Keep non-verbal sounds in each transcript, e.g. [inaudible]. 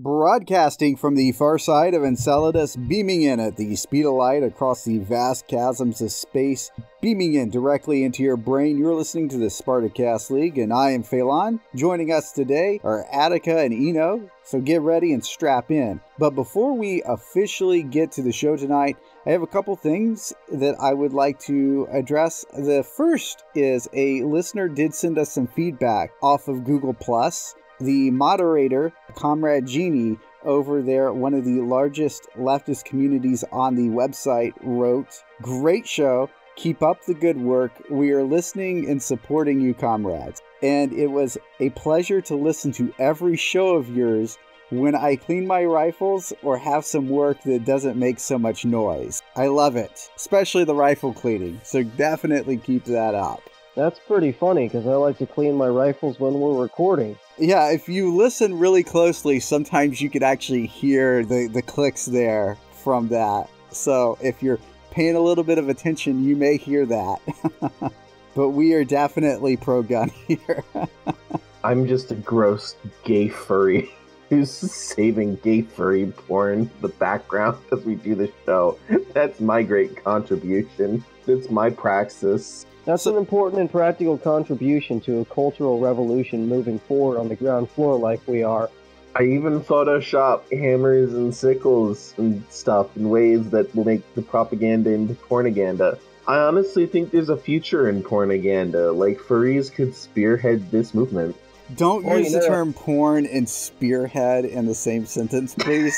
Broadcasting from the far side of Enceladus, beaming in at the speed of light across the vast chasms of space, beaming in directly into your brain, you're listening to the Spartacast League, and I am Faolan. Joining us today are Attica and Ino, so get ready and strap in. But before we officially get to the show tonight, I have a couple things that I would like to address. The first is a listener did send us some feedback off of Google Plus the moderator, Comrade Genie, over there, one of the largest leftist communities on the website, wrote, Great show. Keep up the good work. We are listening and supporting you, comrades. And it was a pleasure to listen to every show of yours when I clean my rifles or have some work that doesn't make so much noise. I love it, especially the rifle cleaning. So definitely keep that up. That's pretty funny because I like to clean my rifles when we're recording. Yeah, if you listen really closely, sometimes you could actually hear the, the clicks there from that. So if you're paying a little bit of attention, you may hear that. [laughs] but we are definitely pro gun [laughs] here. I'm just a gross gay furry [laughs] who's saving gay furry porn in the background as we do the show. That's my great contribution. That's my praxis. That's an important and practical contribution to a cultural revolution moving forward on the ground floor like we are. I even Photoshop hammers and sickles and stuff in ways that will make the propaganda into pornaganda. I honestly think there's a future in pornaganda. Like, furries could spearhead this movement. Don't or use the know. term porn and spearhead in the same sentence, please.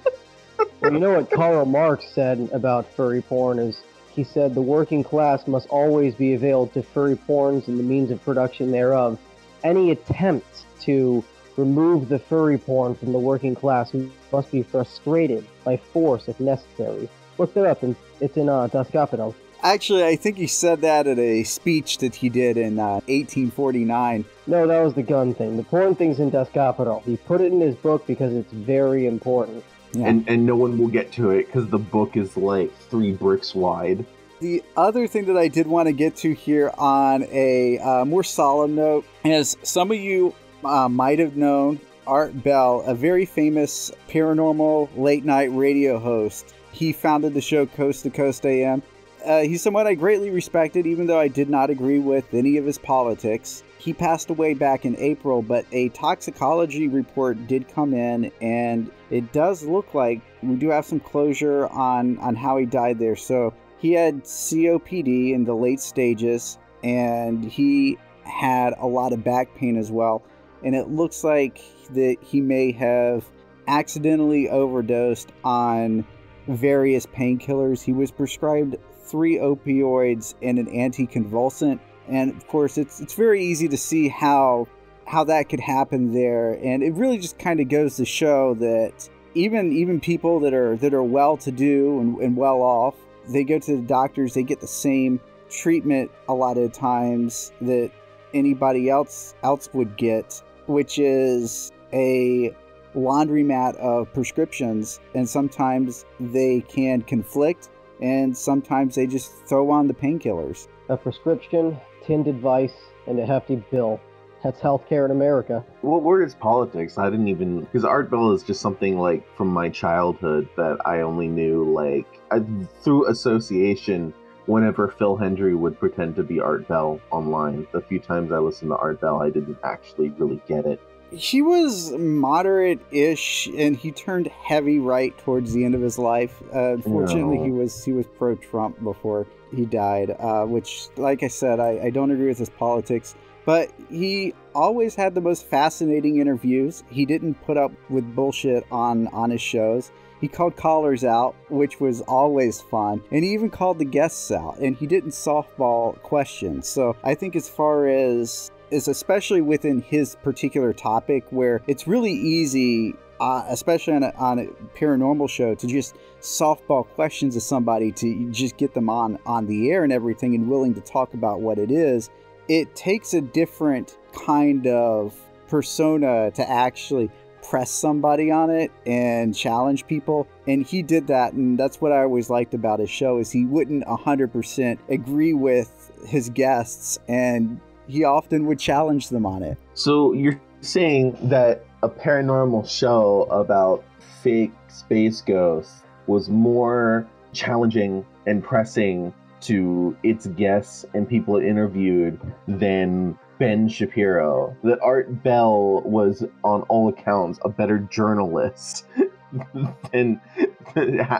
[laughs] well, you know what Karl Marx said about furry porn is he said the working class must always be availed to furry porns and the means of production thereof. Any attempt to remove the furry porn from the working class must be frustrated by force if necessary. Look that up, and it's in uh, Das Kapital. Actually, I think he said that at a speech that he did in uh, 1849. No, that was the gun thing. The porn thing's in Das Kapital. He put it in his book because it's very important. Yeah. And and no one will get to it because the book is like three bricks wide. The other thing that I did want to get to here on a uh, more solemn note is some of you uh, might have known Art Bell, a very famous paranormal late night radio host. He founded the show Coast to Coast AM. Uh, he's someone I greatly respected, even though I did not agree with any of his politics. He passed away back in April, but a toxicology report did come in, and it does look like we do have some closure on, on how he died there. So he had COPD in the late stages, and he had a lot of back pain as well. And it looks like that he may have accidentally overdosed on various painkillers. He was prescribed three opioids and an anticonvulsant and of course it's it's very easy to see how how that could happen there and it really just kind of goes to show that even even people that are that are well to do and, and well off they go to the doctors they get the same treatment a lot of times that anybody else else would get which is a laundromat of prescriptions and sometimes they can conflict and sometimes they just throw on the painkillers a prescription tinted advice and a hefty bill. That's healthcare in America. What word is politics? I didn't even because Art Bell is just something like from my childhood that I only knew like I, through association. Whenever Phil Hendrie would pretend to be Art Bell online, the few times I listened to Art Bell, I didn't actually really get it. He was moderate-ish, and he turned heavy right towards the end of his life. Uh, unfortunately, no. he was he was pro-Trump before he died, uh, which, like I said, I, I don't agree with his politics. But he always had the most fascinating interviews. He didn't put up with bullshit on, on his shows. He called callers out, which was always fun. And he even called the guests out. And he didn't softball questions. So I think as far as is especially within his particular topic where it's really easy uh, especially on a, on a paranormal show, to just softball questions to somebody to just get them on on the air and everything, and willing to talk about what it is. It takes a different kind of persona to actually press somebody on it and challenge people and he did that and that's what i always liked about his show is he wouldn't 100% agree with his guests and he often would challenge them on it. So you're saying that a paranormal show about fake space ghosts was more challenging and pressing to its guests and people it interviewed than Ben Shapiro. That Art Bell was, on all accounts, a better journalist [laughs] than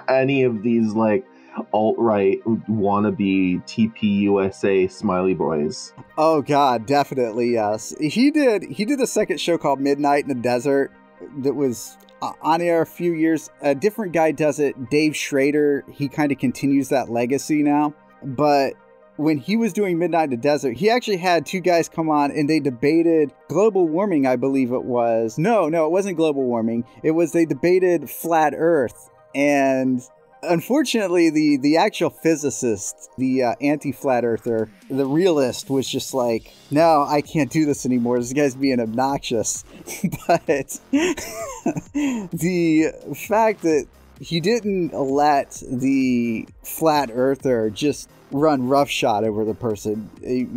any of these like alt right wannabe TPUSA smiley boys. Oh God, definitely yes. He did. He did a second show called Midnight in the Desert that was uh, on air a few years. A different guy does it. Dave Schrader. He kind of continues that legacy now. But when he was doing Midnight in the Desert, he actually had two guys come on and they debated global warming, I believe it was. No, no, it wasn't global warming. It was they debated flat Earth. And unfortunately, the, the actual physicist, the uh, anti flat earther, the realist, was just like, no, I can't do this anymore. This guy's being obnoxious. [laughs] but [laughs] the fact that he didn't let the flat earther just run roughshod over the person.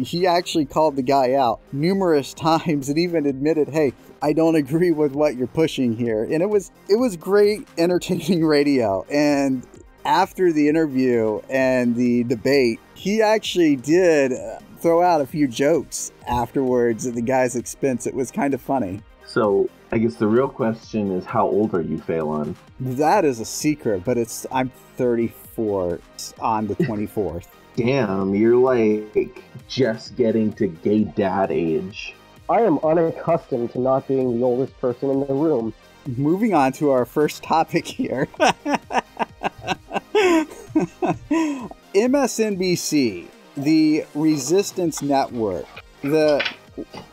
He actually called the guy out numerous [laughs] times and even admitted, "Hey, I don't agree with what you're pushing here." And it was it was great [laughs] entertaining radio. And after the interview and the debate, he actually did uh, throw out a few jokes afterwards at the guy's expense. It was kind of funny. So I guess the real question is, how old are you, Faolan? That is a secret, but it's I'm 34 on the 24th. [laughs] Damn, you're like just getting to gay dad age. I am unaccustomed to not being the oldest person in the room. Moving on to our first topic here. [laughs] MSNBC, the Resistance Network, the.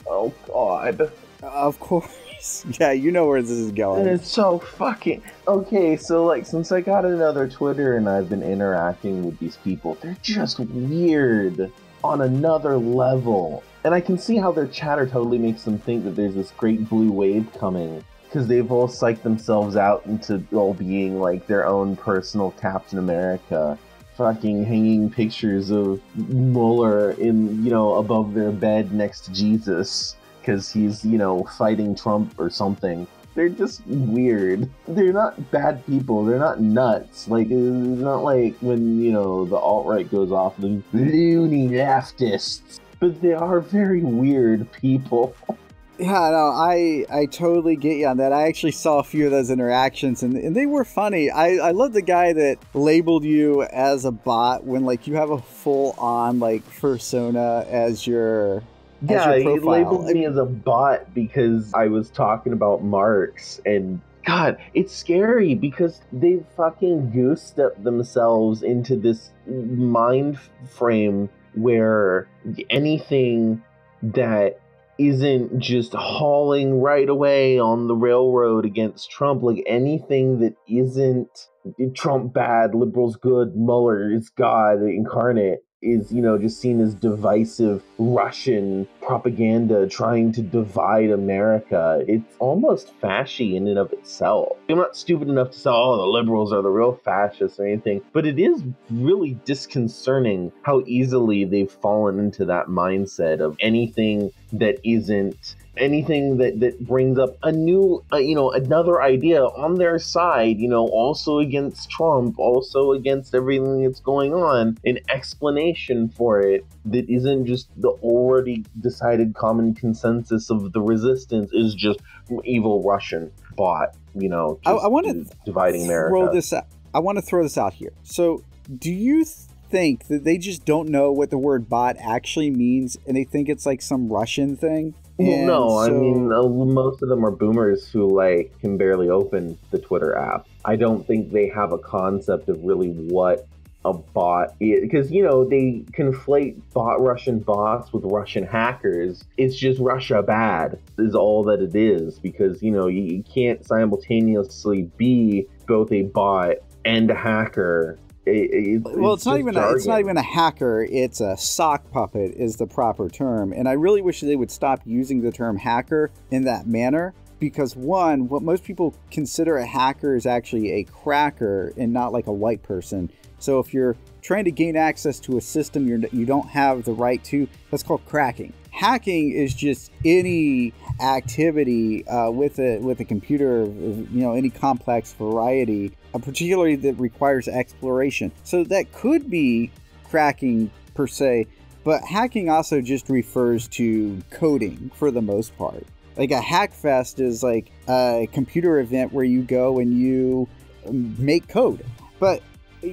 Oh, God. Of course. [laughs] Yeah, you know where this is going. And it's so fucking. Okay, so, like, since I got another Twitter and I've been interacting with these people, they're just weird on another level. And I can see how their chatter totally makes them think that there's this great blue wave coming because they've all psyched themselves out into all being like their own personal Captain America. Fucking hanging pictures of Mueller in, you know, above their bed next to Jesus because he's, you know, fighting Trump or something. They're just weird. They're not bad people. They're not nuts. Like, it's not like when, you know, the alt right goes off, the loony leftists. But they are very weird people. [laughs] Yeah, no, I I totally get you on that. I actually saw a few of those interactions, and, and they were funny. I I love the guy that labeled you as a bot when like you have a full on like persona as your yeah. Your he labeled me as a bot because I was talking about Marx and. God, it's scary because they fucking goose themselves into this mind frame where anything that isn't just hauling right away on the railroad against Trump. Like anything that isn't Trump bad, liberals good, Mueller is God incarnate is, you know, just seen as divisive Russian propaganda trying to divide America. It's almost fashy in and of itself. I'm not stupid enough to say, oh, the liberals are the real fascists or anything, but it is really disconcerting how easily they've fallen into that mindset of anything that isn't anything that that brings up a new uh, you know another idea on their side you know also against trump also against everything that's going on an explanation for it that isn't just the already decided common consensus of the resistance is just evil russian bot you know i, I want to dividing america. throw this out i want to throw this out here. So do you think that they just don't know what the word bot actually means and they think it's like some russian thing well, no, so... I mean uh, most of them are boomers who like can barely open the Twitter app. I don't think they have a concept of really what a bot is because you know they conflate bot Russian bots with Russian hackers. It's just Russia bad is all that it is because you know you, you can't simultaneously be both a bot and a hacker it, well, it's, it's not even a, it's not even a hacker. It's a sock puppet is the proper term, and I really wish they would stop using the term hacker in that manner because one, what most people consider a hacker is actually a cracker and not like a white person. So if you're trying to gain access to a system you're, you don't have the right to, that's called cracking. hacking is just any activity uh, with a with a computer, you know, any complex variety, particularly that requires exploration. So that could be cracking per se, but hacking also just refers to coding for the most part. Like a hack fest is like a computer event where you go and you make code. But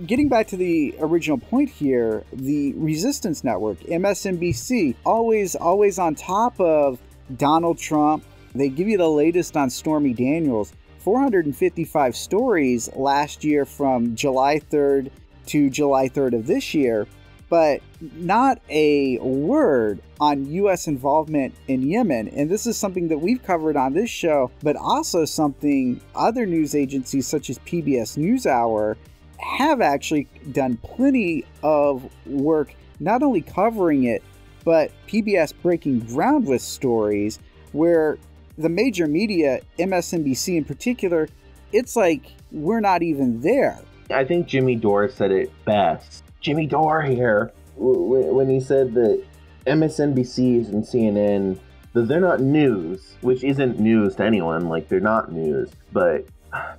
getting back to the original point here, the Resistance Network, MSNBC, always always on top of Donald Trump. They give you the latest on Stormy Daniels. 455 stories last year from July 3rd to July 3rd of this year, but not a word on U.S. involvement in Yemen. And this is something that we've covered on this show, but also something other news agencies such as PBS NewsHour have actually done plenty of work not only covering it, but PBS breaking ground with stories where the major media, MSNBC in particular, it's like we're not even there. I think Jimmy Dore said it best. Jimmy Dore here, when he said that MSNBCs and CNN, that they're not news, which isn't news to anyone, like they're not news, but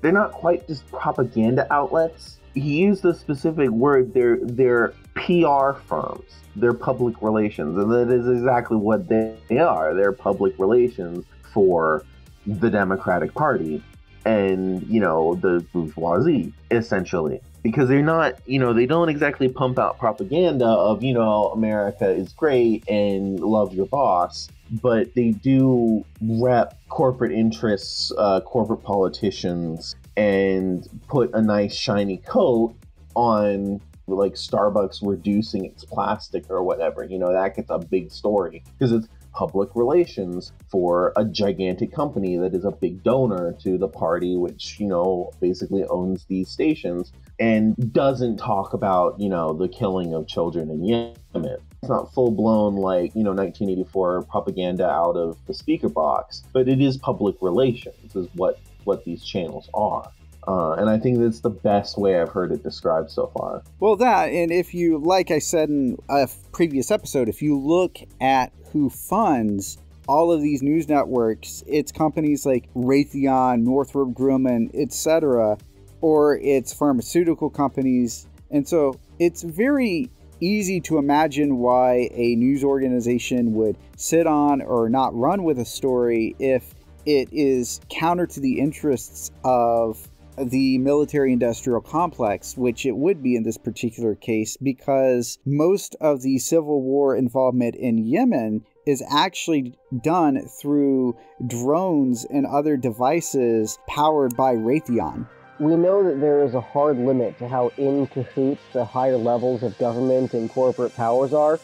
they're not quite just propaganda outlets he used a specific word. They're they're PR firms. They're public relations, and that is exactly what they are. They're public relations for the Democratic Party and you know the bourgeoisie essentially because they're not you know they don't exactly pump out propaganda of you know america is great and love your boss but they do rep corporate interests uh, corporate politicians and put a nice shiny coat on like Starbucks reducing its plastic or whatever. You know, that gets a big story because it's public relations for a gigantic company that is a big donor to the party, which, you know, basically owns these stations and doesn't talk about, you know, the killing of children in Yemen. It's not full blown like, you know, 1984 propaganda out of the speaker box, but it is public relations, is what what these channels are. Uh, and I think that's the best way I've heard it described so far. Well, that, and if you, like I said in a previous episode, if you look at who funds all of these news networks, it's companies like Raytheon, Northrop Grumman, etc., or it's pharmaceutical companies. And so it's very easy to imagine why a news organization would sit on or not run with a story if it is counter to the interests of the military industrial complex, which it would be in this particular case, because most of the civil war involvement in Yemen is actually done through drones and other devices powered by Raytheon. We know that there is a hard limit to how in cahoots the higher levels of government and corporate powers are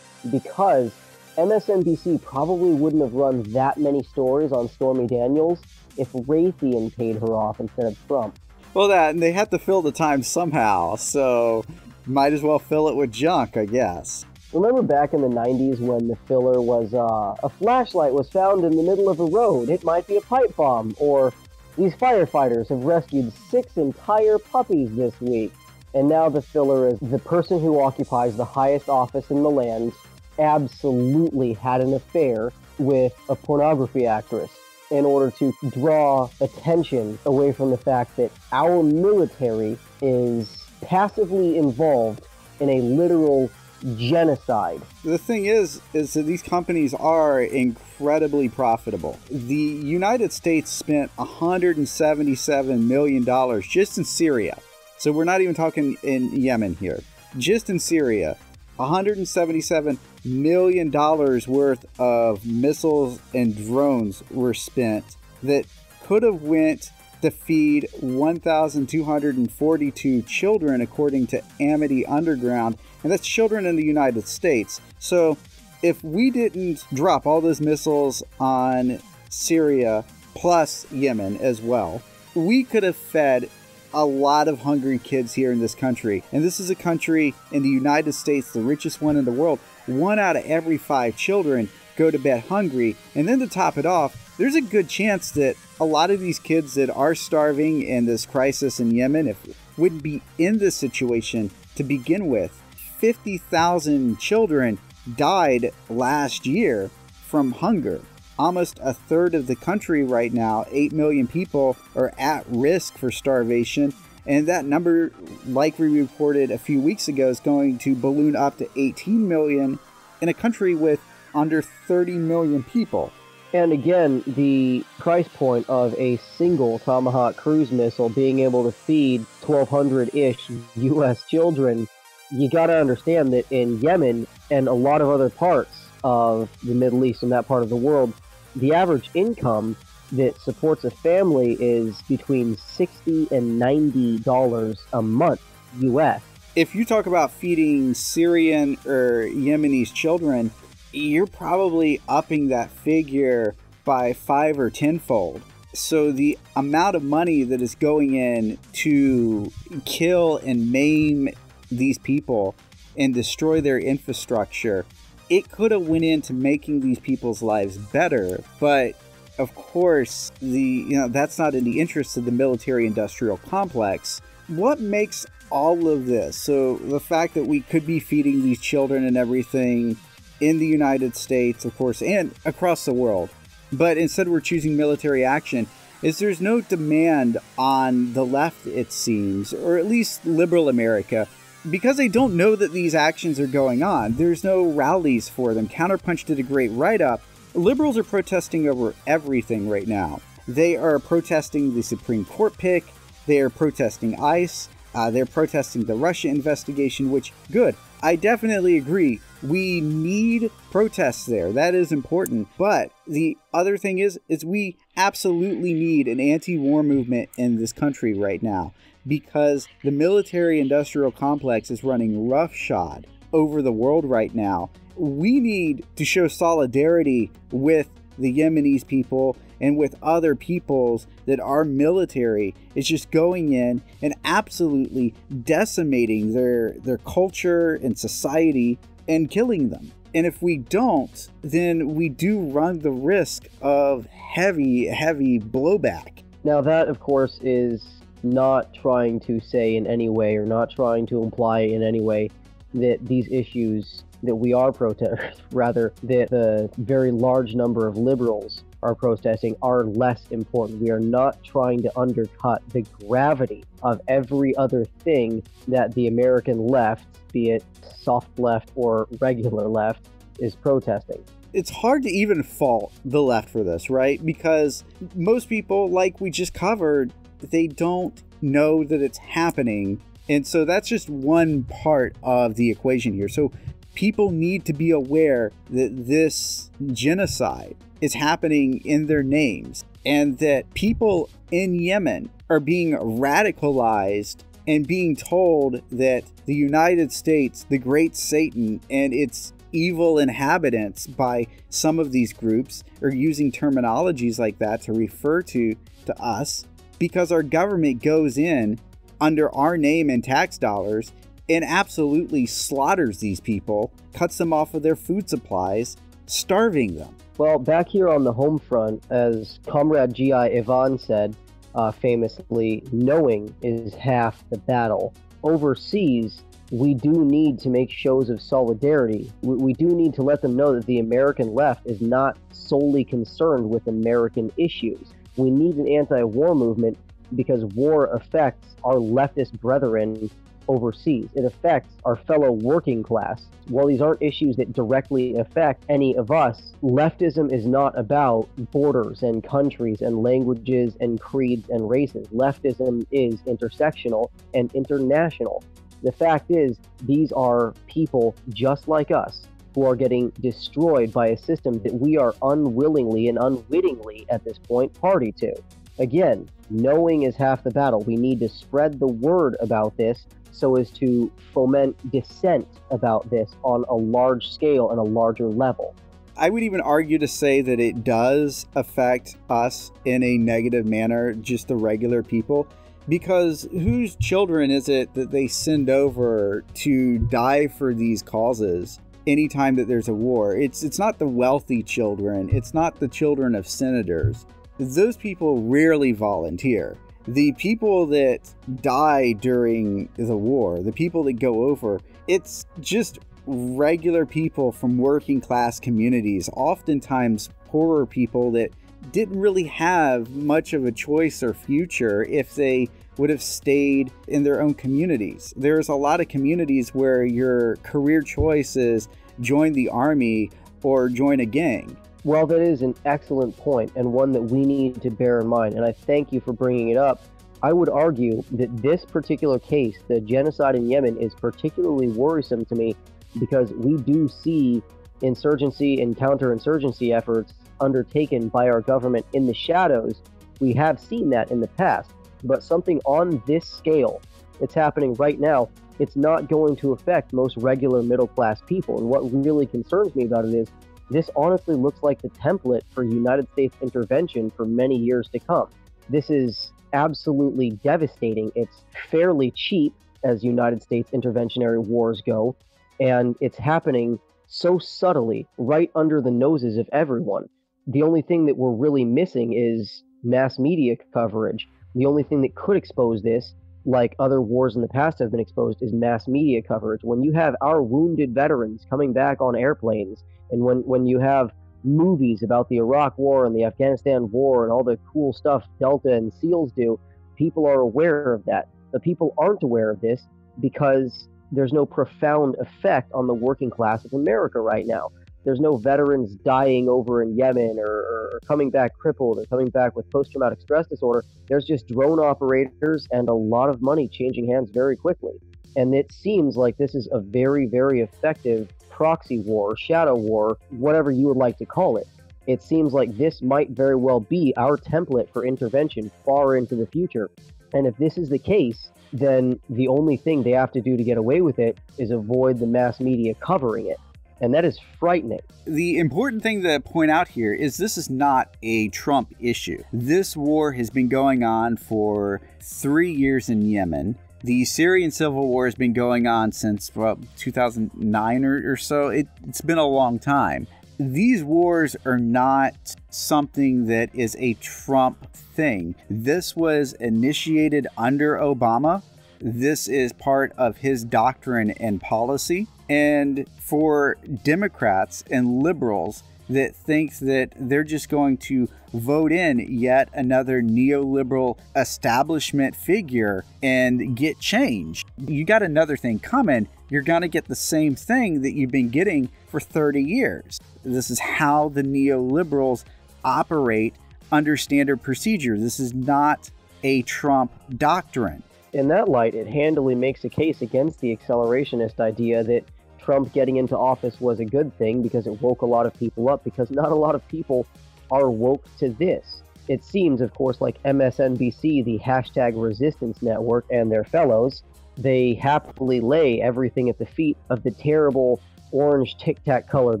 because MSNBC probably wouldn't have run that many stories on Stormy Daniels if Raytheon paid her off instead of Trump. Well, that, and they had to fill the time somehow, so might as well fill it with junk, I guess. Remember back in the 90s when the filler was uh, a flashlight was found in the middle of a road? It might be a pipe bomb. Or these firefighters have rescued six entire puppies this week. And now the filler is the person who occupies the highest office in the land absolutely had an affair with a pornography actress in order to draw attention away from the fact that our military is passively involved in a literal genocide. The thing is is that these companies are incredibly profitable. The United States spent 177 million dollars just in Syria. So we're not even talking in Yemen here. Just in Syria 177 million dollars worth of missiles and drones were spent that could have went to feed 1242 children according to Amity Underground and that's children in the United States. So if we didn't drop all those missiles on Syria plus Yemen as well, we could have fed a lot of hungry kids here in this country. And this is a country in the United States, the richest one in the world. One out of every five children go to bed hungry. And then to top it off, there's a good chance that a lot of these kids that are starving in this crisis in Yemen if wouldn't be in this situation to begin with. 50,000 children died last year from hunger. Almost a third of the country right now, 8 million people, are at risk for starvation. And that number, like we reported a few weeks ago, is going to balloon up to 18 million in a country with under 30 million people. And again, the price point of a single Tomahawk cruise missile being able to feed 1,200 ish U.S. children, you got to understand that in Yemen and a lot of other parts of the Middle East and that part of the world, the average income that supports a family is between 60 and 90 dollars a month US. If you talk about feeding Syrian or Yemenis children, you're probably upping that figure by five or tenfold. So the amount of money that is going in to kill and maim these people and destroy their infrastructure, it could have went into making these people's lives better, but of course, the you know that's not in the interest of the military industrial complex. What makes all of this? So the fact that we could be feeding these children and everything in the United States, of course, and across the world. But instead, we're choosing military action. Is there's no demand on the left, it seems, or at least liberal America, because they don't know that these actions are going on. There's no rallies for them. Counterpunch did a great write up. Liberals are protesting over everything right now. They are protesting the Supreme Court pick, they are protesting ICE, uh, they're protesting the Russia investigation, which, good. I definitely agree. We need protests there. That is important. But the other thing is, is we absolutely need an anti-war movement in this country right now because the military-industrial complex is running roughshod over the world right now. We need to show solidarity with the Yemenis people and with other peoples that our military is just going in and absolutely decimating their their culture and society and killing them. And if we don't, then we do run the risk of heavy, heavy blowback. Now, that, of course, is not trying to say in any way or not trying to imply in any way that these issues that we are protesters, [laughs] rather, that the very large number of liberals are protesting are less important. We are not trying to undercut the gravity of every other thing that the American left, be it soft left or regular left, is protesting. It's hard to even fault the left for this, right? Because most people, like we just covered, they don't know that it's happening. And so that's just one part of the equation here. So people need to be aware that this genocide is happening in their names and that people in Yemen are being radicalized and being told that the United States, the great Satan, and its evil inhabitants by some of these groups are using terminologies like that to refer to to us because our government goes in under our name and tax dollars and absolutely slaughters these people, cuts them off of their food supplies, starving them. Well, back here on the home front, as Comrade G.I. Ivan said uh, famously, knowing is half the battle. Overseas, we do need to make shows of solidarity. We, we do need to let them know that the American left is not solely concerned with American issues. We need an anti war movement because war affects our leftist brethren overseas. It affects our fellow working class. While these aren't issues that directly affect any of us, leftism is not about borders and countries and languages and creeds and races. Leftism is intersectional and international. The fact is, these are people just like us who are getting destroyed by a system that we are unwillingly and unwittingly at this point party to. Again, knowing is half the battle. We need to spread the word about this so as to foment dissent about this on a large scale and a larger level. I would even argue to say that it does affect us in a negative manner, just the regular people, because whose children is it that they send over to die for these causes anytime that there's a war? It's it's not the wealthy children, it's not the children of senators. Those people rarely volunteer the people that die during the war, the people that go over, it's just regular people from working class communities, oftentimes poorer people that didn't really have much of a choice or future if they would have stayed in their own communities. There's a lot of communities where your career choice is join the army or join a gang. Well, that is an excellent point and one that we need to bear in mind. And I thank you for bringing it up. I would argue that this particular case, the genocide in Yemen, is particularly worrisome to me because we do see insurgency and counterinsurgency efforts undertaken by our government in the shadows. We have seen that in the past, but something on this scale that's happening right now, it's not going to affect most regular middle class people. And what really concerns me about it is this honestly looks like the template for United States intervention for many years to come. This is absolutely devastating. It's fairly cheap as United States interventionary wars go, and it's happening so subtly right under the noses of everyone. The only thing that we're really missing is mass media coverage. The only thing that could expose this, like other wars in the past have been exposed, is mass media coverage. When you have our wounded veterans coming back on airplanes, and when, when you have movies about the Iraq War and the Afghanistan War and all the cool stuff Delta and SEALs do, people are aware of that. But people aren't aware of this because there's no profound effect on the working class of America right now. There's no veterans dying over in Yemen or, or coming back crippled or coming back with post traumatic stress disorder. There's just drone operators and a lot of money changing hands very quickly. And it seems like this is a very, very effective proxy war, shadow war, whatever you would like to call it. It seems like this might very well be our template for intervention far into the future. And if this is the case, then the only thing they have to do to get away with it is avoid the mass media covering it. And that is frightening. The important thing to point out here is this is not a Trump issue. This war has been going on for three years in Yemen. The Syrian civil war has been going on since well, 2009 or, or so. It, it's been a long time. These wars are not something that is a Trump thing. This was initiated under Obama. This is part of his doctrine and policy. And for Democrats and liberals that think that they're just going to vote in yet another neoliberal establishment figure and get change, you got another thing coming. You're going to get the same thing that you've been getting for 30 years. This is how the neoliberals operate under standard procedure. This is not a Trump doctrine. In that light, it handily makes a case against the accelerationist idea that Trump getting into office was a good thing because it woke a lot of people up, because not a lot of people are woke to this. It seems, of course, like MSNBC, the hashtag resistance network, and their fellows, they happily lay everything at the feet of the terrible orange tic tac colored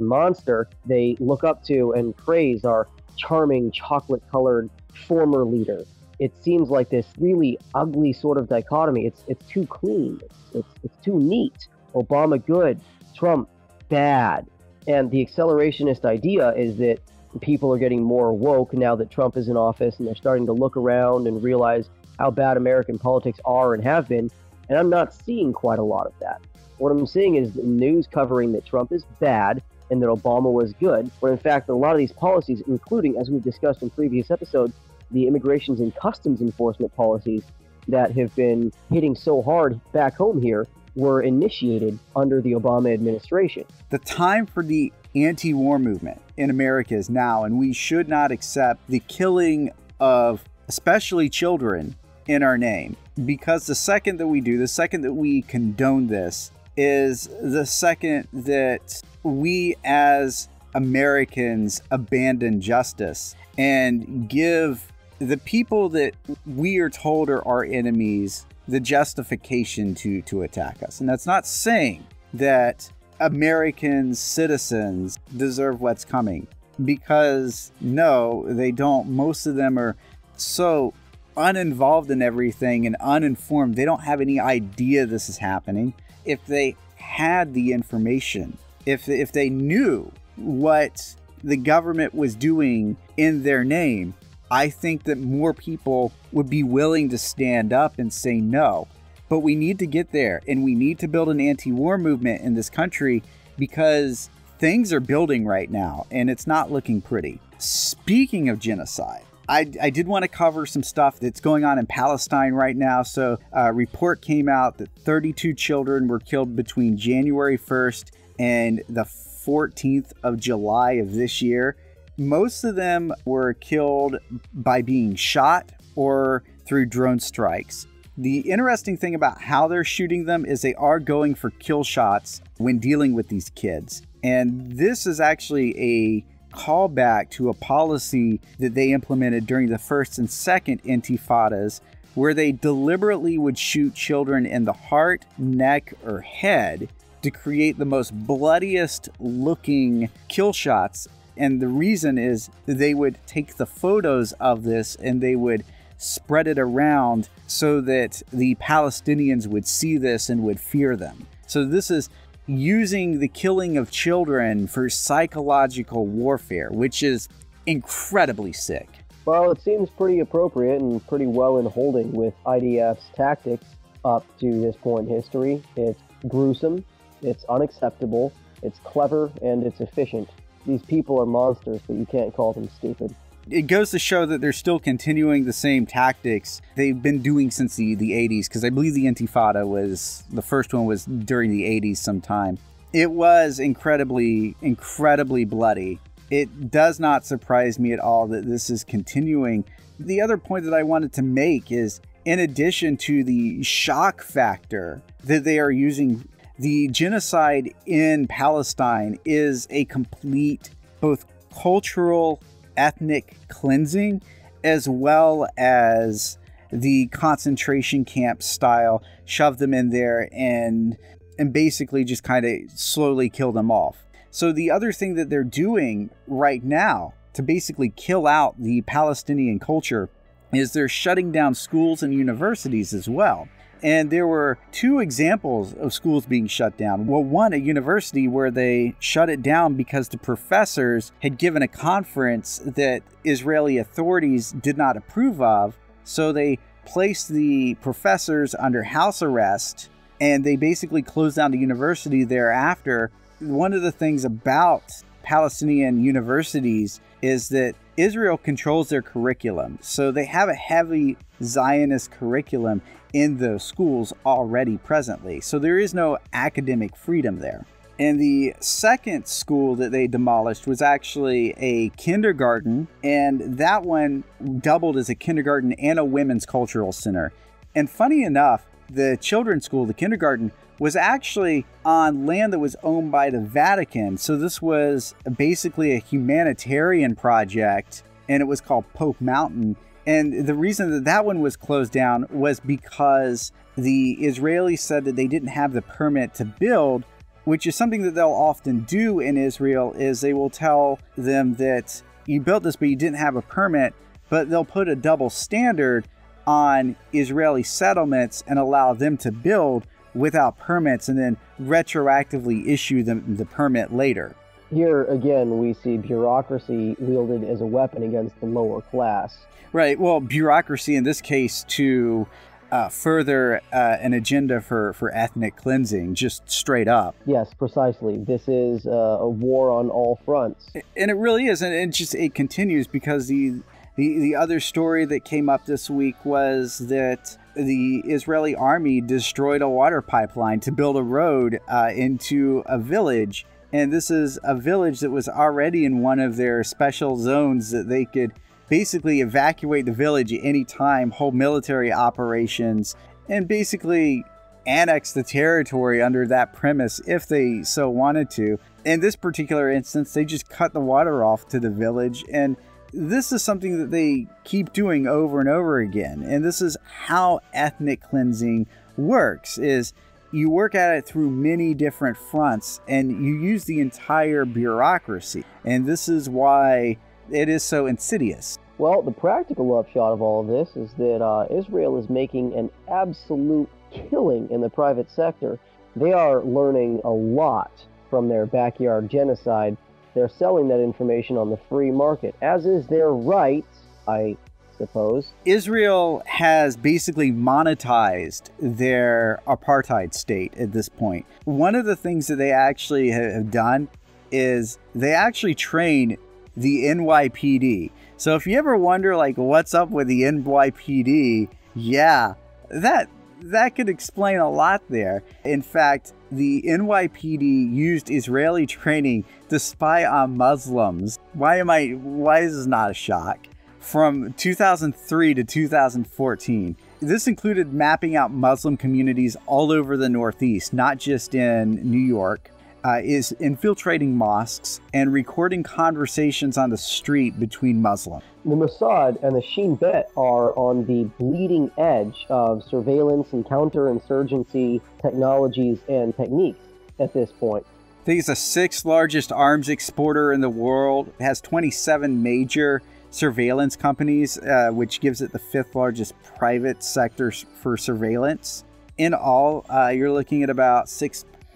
monster they look up to and praise our charming chocolate colored former leader. It seems like this really ugly sort of dichotomy. It's it's too clean. It's it's, it's too neat. Obama good, Trump bad. And the accelerationist idea is that people are getting more woke now that Trump is in office and they're starting to look around and realize how bad American politics are and have been. And I'm not seeing quite a lot of that. What I'm seeing is the news covering that Trump is bad and that Obama was good, when in fact, a lot of these policies, including, as we've discussed in previous episodes, the immigrations and customs enforcement policies that have been hitting so hard back home here, were initiated under the Obama administration. The time for the anti war movement in America is now, and we should not accept the killing of especially children in our name. Because the second that we do, the second that we condone this, is the second that we as Americans abandon justice and give the people that we are told are our enemies the justification to to attack us. And that's not saying that American citizens deserve what's coming because no, they don't. Most of them are so uninvolved in everything and uninformed. They don't have any idea this is happening. If they had the information, if if they knew what the government was doing in their name, I think that more people would be willing to stand up and say no. but we need to get there and we need to build an anti war movement in this country because things are building right now and it's not looking pretty. Speaking of genocide, I, I, did want to cover some stuff that's going on in Palestine right now. So, a report came out that 32 children were killed between January 1st and the 14th of July of this year. Most of them were killed by being shot or through drone strikes. The interesting thing about how they're shooting them is they are going for kill shots when dealing with these kids. And this is actually a callback to a policy that they implemented during the first and second intifadas, where they deliberately would shoot children in the heart, neck, or head to create the most bloodiest looking kill shots. And the reason is they would take the photos of this and they would spread it around so that the Palestinians would see this and would fear them. So, this is using the killing of children for psychological warfare, which is incredibly sick. Well, it seems pretty appropriate and pretty well in holding with IDF's tactics up to this point in history. It's gruesome, it's unacceptable, it's clever, and it's efficient. These people are monsters, but you can't call them stupid. It goes to show that they're still continuing the same tactics they've been doing since the, the 80s because i believe the intifada was the first one was during the 80s sometime. It was incredibly incredibly bloody. It does not surprise me at all that this is continuing. The other point that i wanted to make is in addition to the shock factor that they are using the genocide in palestine is a complete both cultural ethnic cleansing as well as the concentration camp style shove them in there and and basically just kind of slowly kill them off. So the other thing that they're doing right now to basically kill out the palestinian culture is they're shutting down schools and universities as well and there were two examples of schools being shut down. Well, one, a university where they shut it down because the professors had given a conference that Israeli authorities did not approve of. So they placed the professors under house arrest and they basically closed down the university thereafter. One of the things about Palestinian universities is that Israel controls their curriculum. So they have a heavy Zionist curriculum in the schools already presently. So there is no academic freedom there. And the second school that they demolished was actually a kindergarten, and that one doubled as a kindergarten and a women's cultural center. And funny enough, the children's school, the kindergarten, was actually on land that was owned by the Vatican. So this was basically a humanitarian project, and it was called Pope Mountain. And the reason that that one was closed down was because the Israelis said that they didn't have the permit to build, which is something that they'll often do in Israel is they will tell them that you built this but you didn't have a permit, but they'll put a double standard on Israeli settlements and allow them to build without permits and then retroactively issue them the permit later. Here again, we see bureaucracy wielded as a weapon against the lower class. Right. Well, bureaucracy in this case to uh, further uh, an agenda for, for ethnic cleansing, just straight up. Yes, precisely. This is uh, a war on all fronts, and it really is, and it just it continues because the the the other story that came up this week was that the Israeli army destroyed a water pipeline to build a road uh, into a village and this is a village that was already in one of their special zones that they could basically evacuate the village at any time, hold military operations, and basically annex the territory under that premise if they so wanted to. In this particular instance, they just cut the water off to the village and this is something that they keep doing over and over again. And this is how ethnic cleansing works is you work at it through many different fronts and you use the entire bureaucracy. And this is why it is so insidious. Well, the practical upshot of all of this is that uh, Israel is making an absolute killing in the private sector. They are learning a lot from their backyard genocide. They're selling that information on the free market, as is their right. I suppose. Israel has basically monetized their apartheid state at this point. One of the things that they actually have done is they actually train the NYPD. So if you ever wonder like what's up with the NYPD, yeah, that that could explain a lot there. In fact, the NYPD used Israeli training to spy on Muslims. Why am I why is this not a shock? From 2003 to 2014. This included mapping out Muslim communities all over the Northeast, not just in New York, uh, is infiltrating mosques and recording conversations on the street between Muslims. The Mossad and the Shin Bet are on the bleeding edge of surveillance and counterinsurgency technologies and techniques at this point. I think it's the sixth largest arms exporter in the world. It has 27 major surveillance companies, uh, which gives it the fifth largest private sector for surveillance. In all, uh, you're looking at about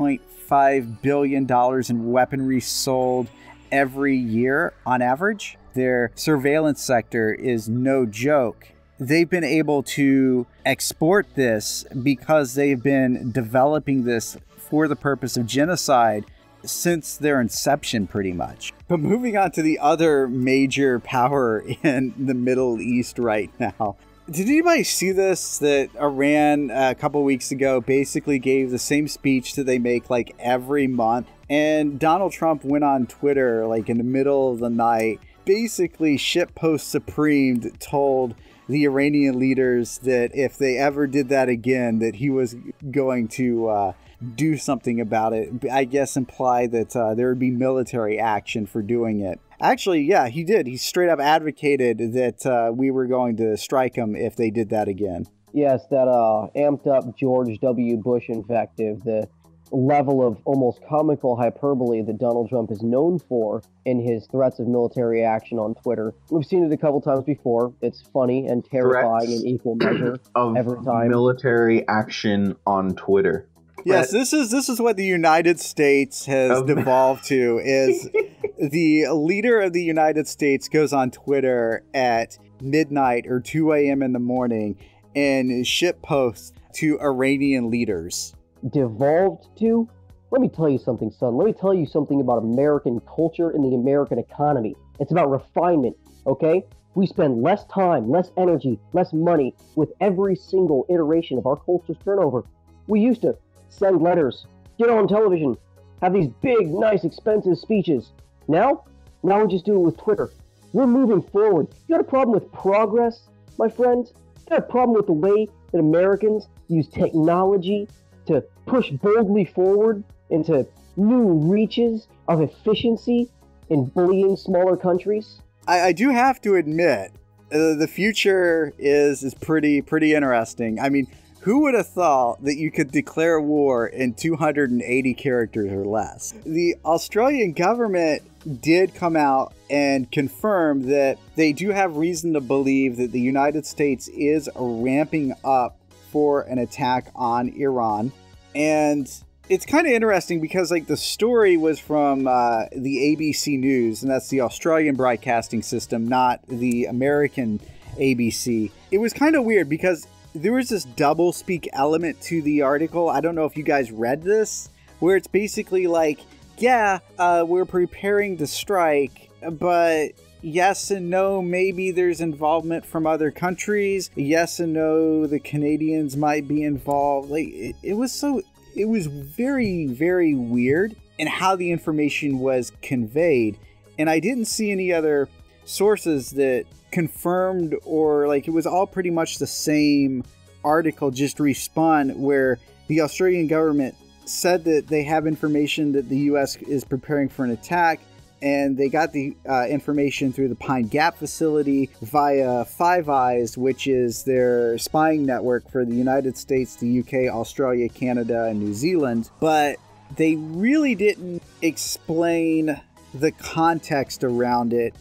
6.5 billion dollars in weaponry sold every year on average. Their surveillance sector is no joke. They've been able to export this because they've been developing this for the purpose of genocide since their inception, pretty much. But moving on to the other major power [laughs] in the Middle East right now. Did anybody see this? That Iran a couple weeks ago basically gave the same speech that they make like every month. And Donald Trump went on Twitter like in the middle of the night basically shitpost supreme told the Iranian leaders that if they ever did that again, that he was going to uh, do something about it. I guess imply that uh, there would be military action for doing it. Actually, yeah, he did. He straight up advocated that uh, we were going to strike him if they did that again. Yes, that uh, amped up George W. Bush invective, the level of almost comical hyperbole that Donald Trump is known for in his threats of military action on Twitter. We've seen it a couple times before. It's funny and terrifying threats in equal measure [clears throat] of every time. Military action on Twitter. Yes, this is this is what the United States has oh, devolved to is [laughs] the leader of the United States goes on Twitter at midnight or 2 a.m. in the morning and ship posts to Iranian leaders devolved to? Let me tell you something, son. Let me tell you something about American culture and the American economy. It's about refinement, okay? We spend less time, less energy, less money with every single iteration of our culture's turnover. We used to send letters, get on television, have these big, nice, expensive speeches. Now, now we just do it with Twitter. We're moving forward. You got a problem with progress, my friends? You got a problem with the way that Americans use technology to push boldly forward into new reaches of efficiency in bullying smaller countries? I, I do have to admit, uh, the future is is pretty pretty interesting. I mean, who would have thought that you could declare war in 280 characters or less? The Australian government did come out and confirm that they do have reason to believe that the United States is ramping up for an attack on Iran. And it's kind of interesting because like the story was from uh, the ABC News, and that's the Australian broadcasting system, not the American ABC. It was kind of weird because there was this double speak element to the article. I don't know if you guys read this, where it's basically like, yeah, uh, we're preparing to strike, but yes and no, maybe there's involvement from other countries. Yes and no, the Canadians might be involved. Like it, it was so it was very very weird in how the information was conveyed, and I didn't see any other sources that confirmed or like it was all pretty much the same article just respond where the Australian government said that they have information that the US is preparing for an attack and they got the uh, information through the Pine Gap facility via Five Eyes, which is their spying network for the United States, the UK, Australia, Canada, and New Zealand. But they really didn't explain the context around it.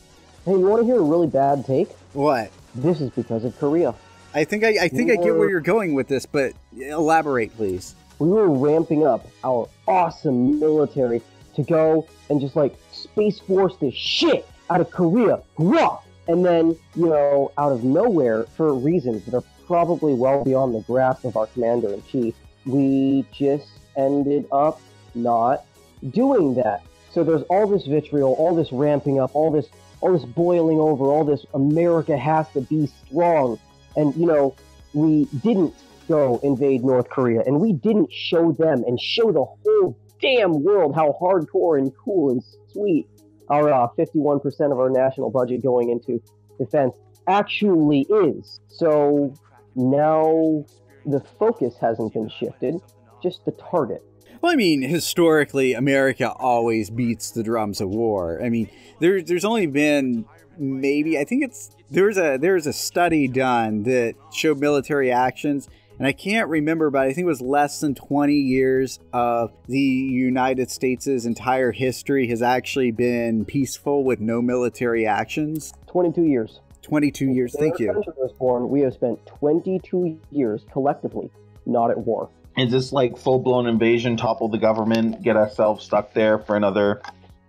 Hey, you want to hear a really bad take? What? This is because of Korea. I think I, I think we I get where you're going with this, but elaborate, please. We were ramping up our awesome military to go and just like Space Force the shit out of Korea. Raw! And then, you know, out of nowhere, for reasons that are probably well beyond the grasp of our commander in chief, we just ended up not doing that. So there's all this vitriol, all this ramping up, all this all this boiling over, all this America has to be strong. And you know, we didn't go invade North Korea and we didn't show them and show the whole damn world how hardcore and cool and sweet our uh, 51% of our national budget going into defense actually is. So now the focus hasn't been shifted, just the target. Well, I mean, historically, America always beats the drums of war. I mean, there, there's only been maybe I think it's there's a there's a study done that showed military actions, and I can't remember, but I think it was less than 20 years of the United States' entire history has actually been peaceful with no military actions. 22 years. 22 years. Thank you. Was born, we have spent 22 years collectively not at war. Is this like full blown invasion, topple the government, get ourselves stuck there for another,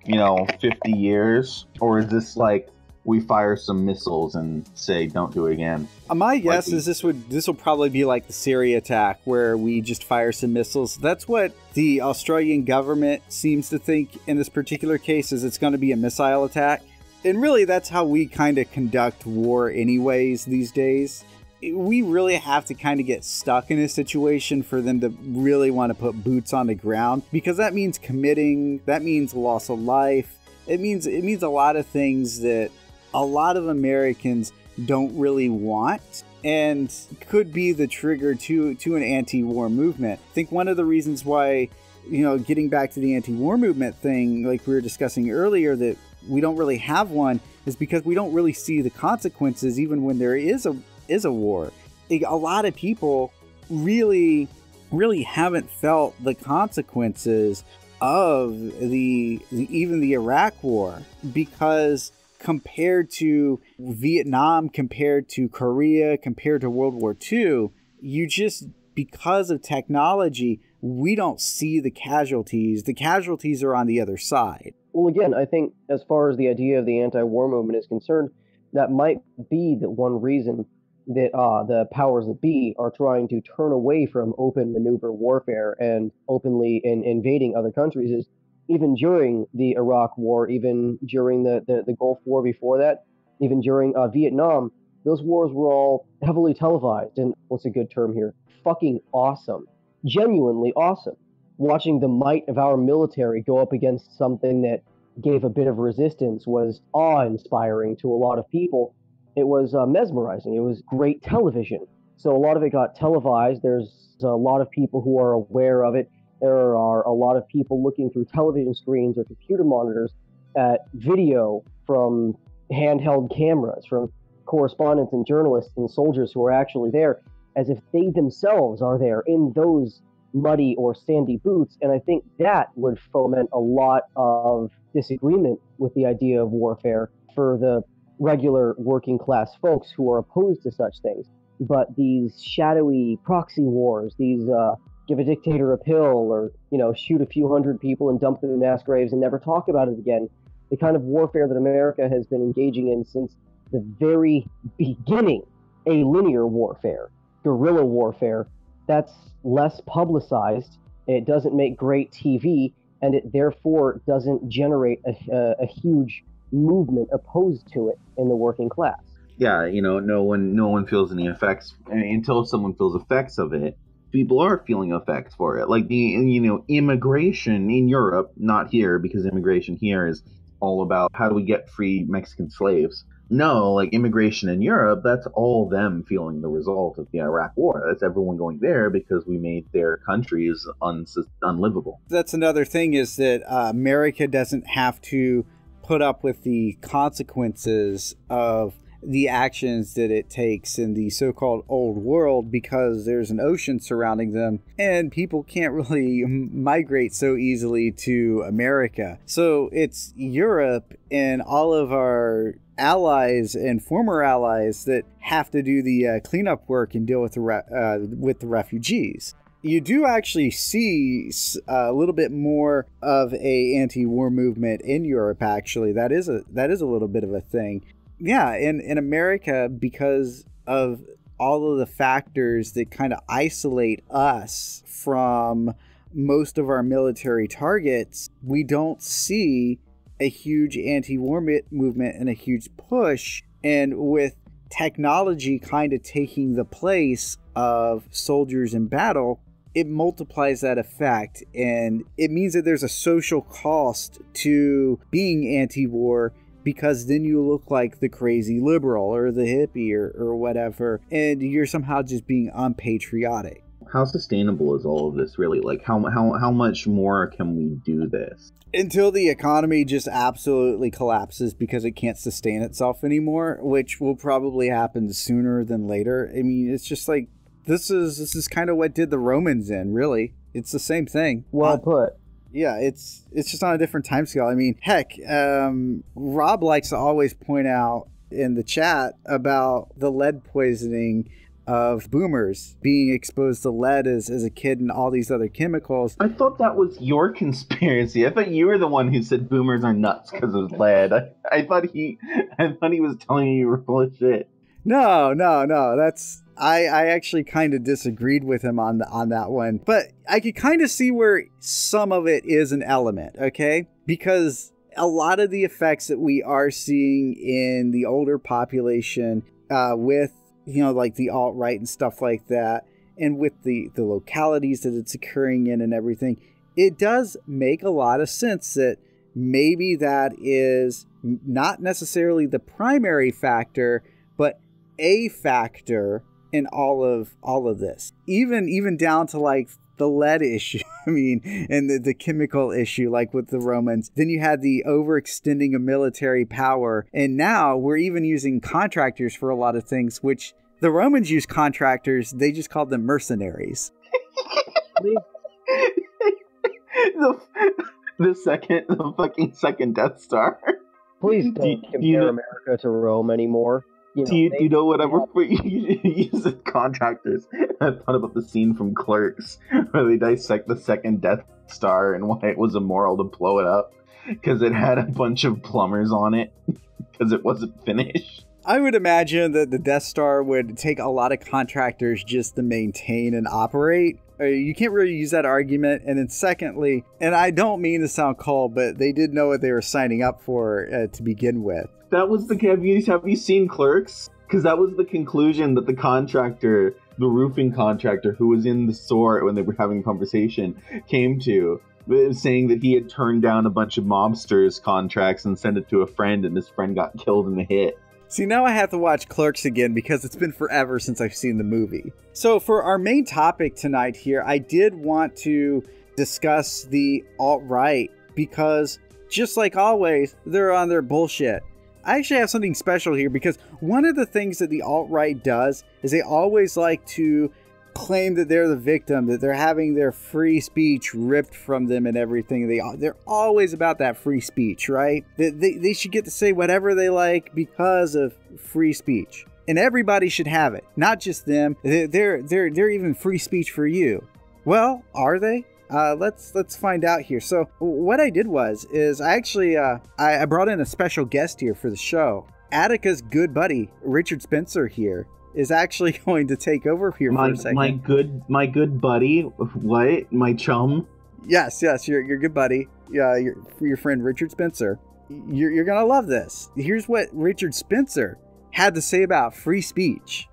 you know, 50 years? Or is this like we fire some missiles and say don't do it again? Uh, my guess like is this would this will probably be like the Syria attack where we just fire some missiles. That's what the Australian government seems to think in this particular case is it's going to be a missile attack. And really that's how we kind of conduct war anyways these days we really have to kind of get stuck in a situation for them to really want to put boots on the ground because that means committing that means loss of life it means it means a lot of things that a lot of americans don't really want and could be the trigger to to an anti-war movement. I think one of the reasons why you know getting back to the anti-war movement thing like we were discussing earlier that we don't really have one is because we don't really see the consequences even when there is a is a war. A lot of people really, really haven't felt the consequences of the, the even the Iraq War because compared to Vietnam, compared to Korea, compared to World War II, you just because of technology, we don't see the casualties. The casualties are on the other side. Well, again, I think as far as the idea of the anti war movement is concerned, that might be the one reason that uh, the powers that be are trying to turn away from open maneuver warfare and openly in invading other countries is even during the Iraq War, even during the, the, the Gulf War before that, even during uh, Vietnam, those wars were all heavily televised. And what's a good term here? Fucking awesome. Genuinely awesome. Watching the might of our military go up against something that gave a bit of resistance was awe inspiring to a lot of people it was uh, mesmerizing. It was great television. So a lot of it got televised. There's a lot of people who are aware of it. There are a lot of people looking through television screens or computer monitors at video from handheld cameras, from correspondents and journalists and soldiers who are actually there, as if they themselves are there in those muddy or sandy boots. And I think that would foment a lot of disagreement with the idea of warfare for the regular working class folks who are opposed to such things. But these shadowy proxy wars, these uh, give a dictator a pill or, you know, shoot a few hundred people and dump them in mass graves and never talk about it again, the kind of warfare that America has been engaging in since the very beginning, a linear warfare, guerrilla warfare, that's less publicized. It doesn't make great TV, and it therefore doesn't generate a, a, a huge movement opposed to it in the working class. Yeah, you know, no one no one feels any effects I mean, until someone feels effects of it. People are feeling effects for it, like the you know immigration in Europe, not here because immigration here is all about how do we get free Mexican slaves. No, like immigration in Europe, that's all them feeling the result of the Iraq War. That's everyone going there because we made their countries un- unlivable. That's another thing is that uh, America doesn't have to put up with the consequences of the actions that it takes in the so-called old world because there's an ocean surrounding them and people can't really [laughs] migrate so easily to America. So it's Europe and all of our allies and former allies that have to do the uh, cleanup work and deal with the re- uh, with the refugees you do actually see a little bit more of a anti-war movement in Europe. Actually, that is a that is a little bit of a thing. yeah, in in America because of all of the factors that kind of isolate us from most of our military targets, we don't see a huge anti-war movement and a huge push and with technology kind of taking the place of soldiers in battle, it multiplies that effect. And it means that there's a social cost to being anti war because then you look like the crazy liberal or the hippie or, or whatever. And you're somehow just being unpatriotic. How sustainable is all of this really? Like how how how much more can we do this? until the economy just absolutely collapses because it can't sustain itself anymore, which will probably happen sooner than later. I mean, it's just like this is this is kind of what did the Romans in, really. It's the same thing. Well uh, put. Yeah, it's it's just on a different time scale. I mean, heck, um, Rob likes to always point out in the chat about the lead poisoning of boomers being exposed to lead as, as a kid and all these other chemicals. I thought that was your [laughs] conspiracy. I thought you were the one who said boomers are nuts because of lead. I, I thought he [laughs] I thought he was telling you you were full of shit. No, no, no. That's I, I actually kind of disagreed with him on the, on that one, but I could kind of see where some of it is an element, okay? Because a lot of the effects that we are seeing in the older population uh, with you know, like the alt right and stuff like that, and with the the localities that it's occurring in and everything, it does make a lot of sense that maybe that is not necessarily the primary factor, but a factor in all of all of this. Even even down to like the lead issue, [laughs] I mean, and the, the chemical issue, like with the Romans. Then you had the overextending of military power. And now we're even using contractors for a lot of things, which the Romans used contractors, they just called them mercenaries. [laughs] the, the second, the fucking second Death Star. Please don't do, compare do you know, America to Rome anymore. You know, do [laughs] you, you know whatever yeah. you use contractors? [laughs] I thought about the scene from Clerks [laughs] where they dissect the second Death Star and why it was immoral to blow it up because it had a bunch of plumbers on it because it wasn't finished. I would imagine that the Death Star would take a lot of contractors just to maintain and operate. Uh, you can't really use that argument. And then, secondly, and I don't mean to sound cold, but they did know what they were signing up for uh, to begin with. That was the have you have you seen Clerks? Because that was the conclusion that the contractor, the roofing contractor who was in the store when they were having a conversation, came to uh, saying that he had turned down a bunch of mobsters contracts and sent it to a friend and his friend got killed in the hit See, now I have to watch Clerks again because it's been forever since I've seen the movie. So, for our main topic tonight here, I did want to discuss the alt right because, just like always, they're on their bullshit. I actually have something special here because one of the things that the alt right does is they always like to claim that they're the victim, that they're having their free speech ripped from them and everything. They they're always about that free speech, right? They, they, they should get to say whatever they like because of free speech. And everybody should have it, not just them. They're they're they're even free speech for you. Well, are they? Uh, let's let's find out here. So what I did was is I actually uh, I, I brought in a special guest here for the show. Attica's good buddy Richard Spencer here is actually [laughs] going to take over here my, for a second. My good, my good buddy, what? My chum? Yes, yes, your your good buddy, yeah, your your friend Richard Spencer. You're you're gonna love this. Here's what Richard Spencer had to say about free speech.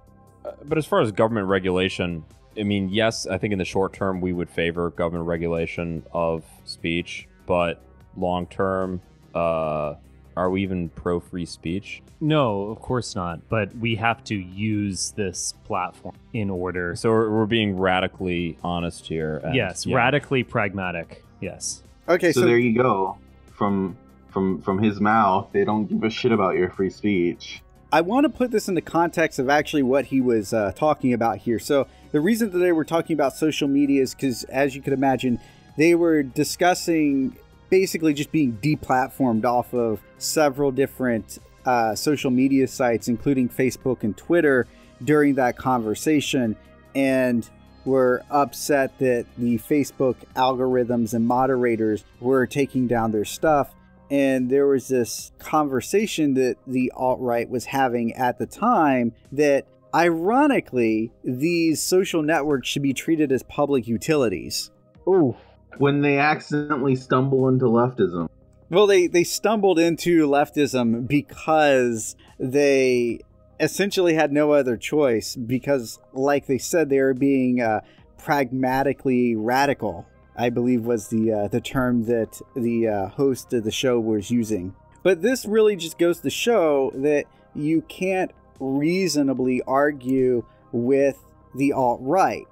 Uh, but as far as government regulation, I mean, yes, I think in the short term we would favor government regulation of speech, but long term, uh, are we even pro free speech? No, of course not. But we have to use this platform in order. So we're, we're being radically honest here. And, yes, yeah. radically pragmatic. Yes. Okay, so, so there you go. From from from his mouth, they don't give a shit about your free speech. I want to put this in the context of actually what he was uh, talking about here. So the reason that they were talking about social media is because, as you could imagine, they were discussing basically just being deplatformed off of several different uh, social media sites, including Facebook and Twitter, during that conversation, and were upset that the Facebook algorithms and moderators were taking down their stuff. and there was this conversation that the alt right was having at the time that ironically these social networks should be treated as public utilities. Oof. When they accidentally stumble into leftism. Well, they they stumbled into leftism because they essentially had no other choice because, like they said, they were being uh, pragmatically radical. I believe was the uh, the term that the uh, host of the show was using. But this really just goes to show that you can't reasonably argue with the alt right.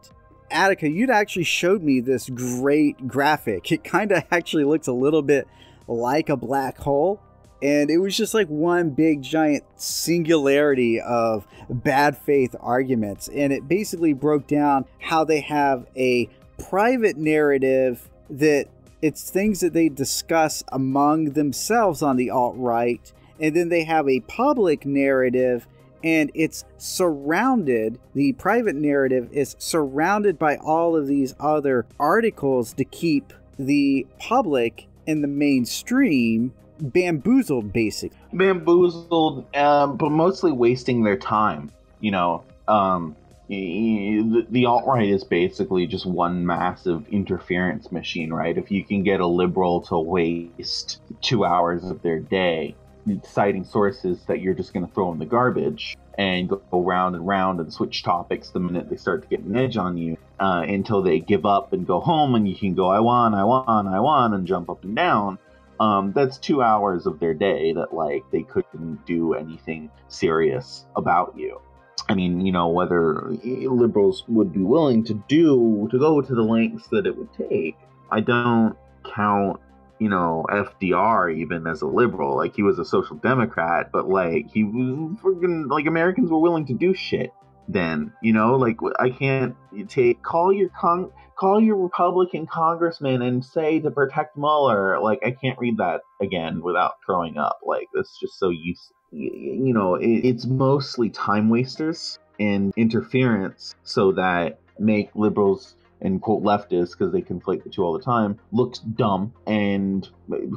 Attica, you'd actually showed me this great graphic. It kind of [laughs] actually looks a little bit like a black hole. And it was just like one big giant singularity of bad faith arguments. And it basically broke down how they have a private narrative that it's things that they discuss among themselves on the alt right. And then they have a public narrative and it's surrounded the private narrative is surrounded by all of these other articles to keep the public and the mainstream bamboozled basically. Bamboozled um, but mostly wasting their time you know? Um, the, the alt-right is basically just one massive interference machine right? If you can get a liberal to waste two hours of their day citing sources that you're just going to throw in the garbage and go round and round and switch topics the minute they start to get an edge on you uh, until they give up and go home and you can go, I want, I want, I want, and jump up and down. Um, that's two hours of their day that like they couldn't do anything serious about you. I mean, you know, whether liberals would be willing to do to go to the lengths that it would take, I don't count you know FDR even as a liberal. Like he was a social democrat, but like he was freaking like Americans were willing to do shit then. You know, like I can't take call your con call your Republican congressman and say to protect Mueller. Like I can't read that again without throwing up. Like that's just so useless. You know, it, it's mostly time wasters and interference so that make liberals and quote leftists because they conflate the two all the time looks dumb and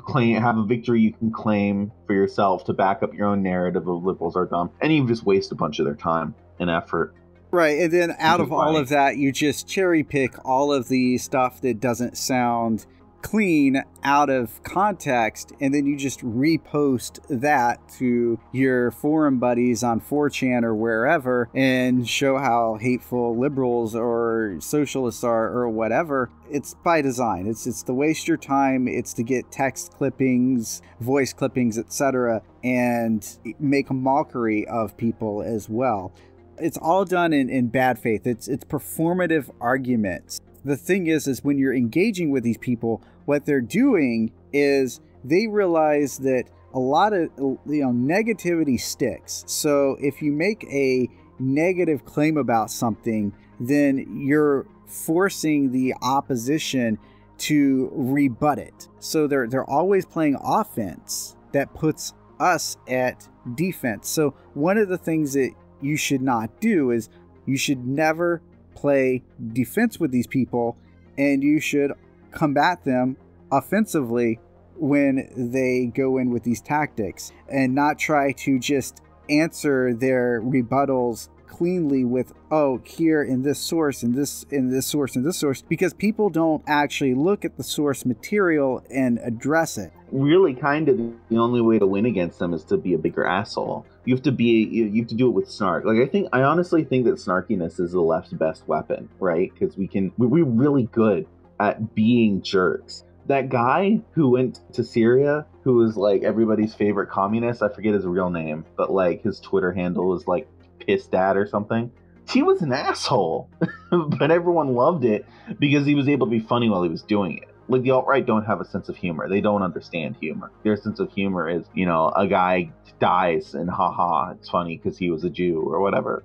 claim have a victory you can claim for yourself to back up your own narrative of liberals are dumb and you just waste a bunch of their time and effort. Right and then out of all of that you just cherry pick all of the stuff that doesn't sound clean out of context and then you just repost that to your forum buddies on 4chan or wherever and show how hateful liberals or socialists are or whatever. It's by design. It's it's to waste your time. It's to get text clippings voice clippings etc and make a mockery of people as well. It's all done in, in bad faith. It's it's performative arguments the thing is is when you're engaging with these people what they're doing is they realize that a lot of you know negativity sticks. So if you make a negative claim about something then you're forcing the opposition to rebut it. So they're they're always playing offense that puts us at defense. So one of the things that you should not do is you should never play defense with these people and you should combat them offensively when they go in with these tactics and not try to just answer their rebuttals cleanly with oh here in this source in this in this source in this source because people don't actually look at the source material and address it. Really kind of the only way to win against them is to be a bigger asshole you have to be you have to do it with snark like i think i honestly think that snarkiness is the left's best weapon right because we can we're really good at being jerks that guy who went to Syria, who was like everybody's favorite communist, I forget his real name, but like his Twitter handle was like pissed dad or something. He was an asshole, [laughs] but everyone loved it because he was able to be funny while he was doing it. Like the alt right don't have a sense of humor. They don't understand humor. Their sense of humor is, you know, a guy dies and haha, it's funny because he was a Jew or whatever.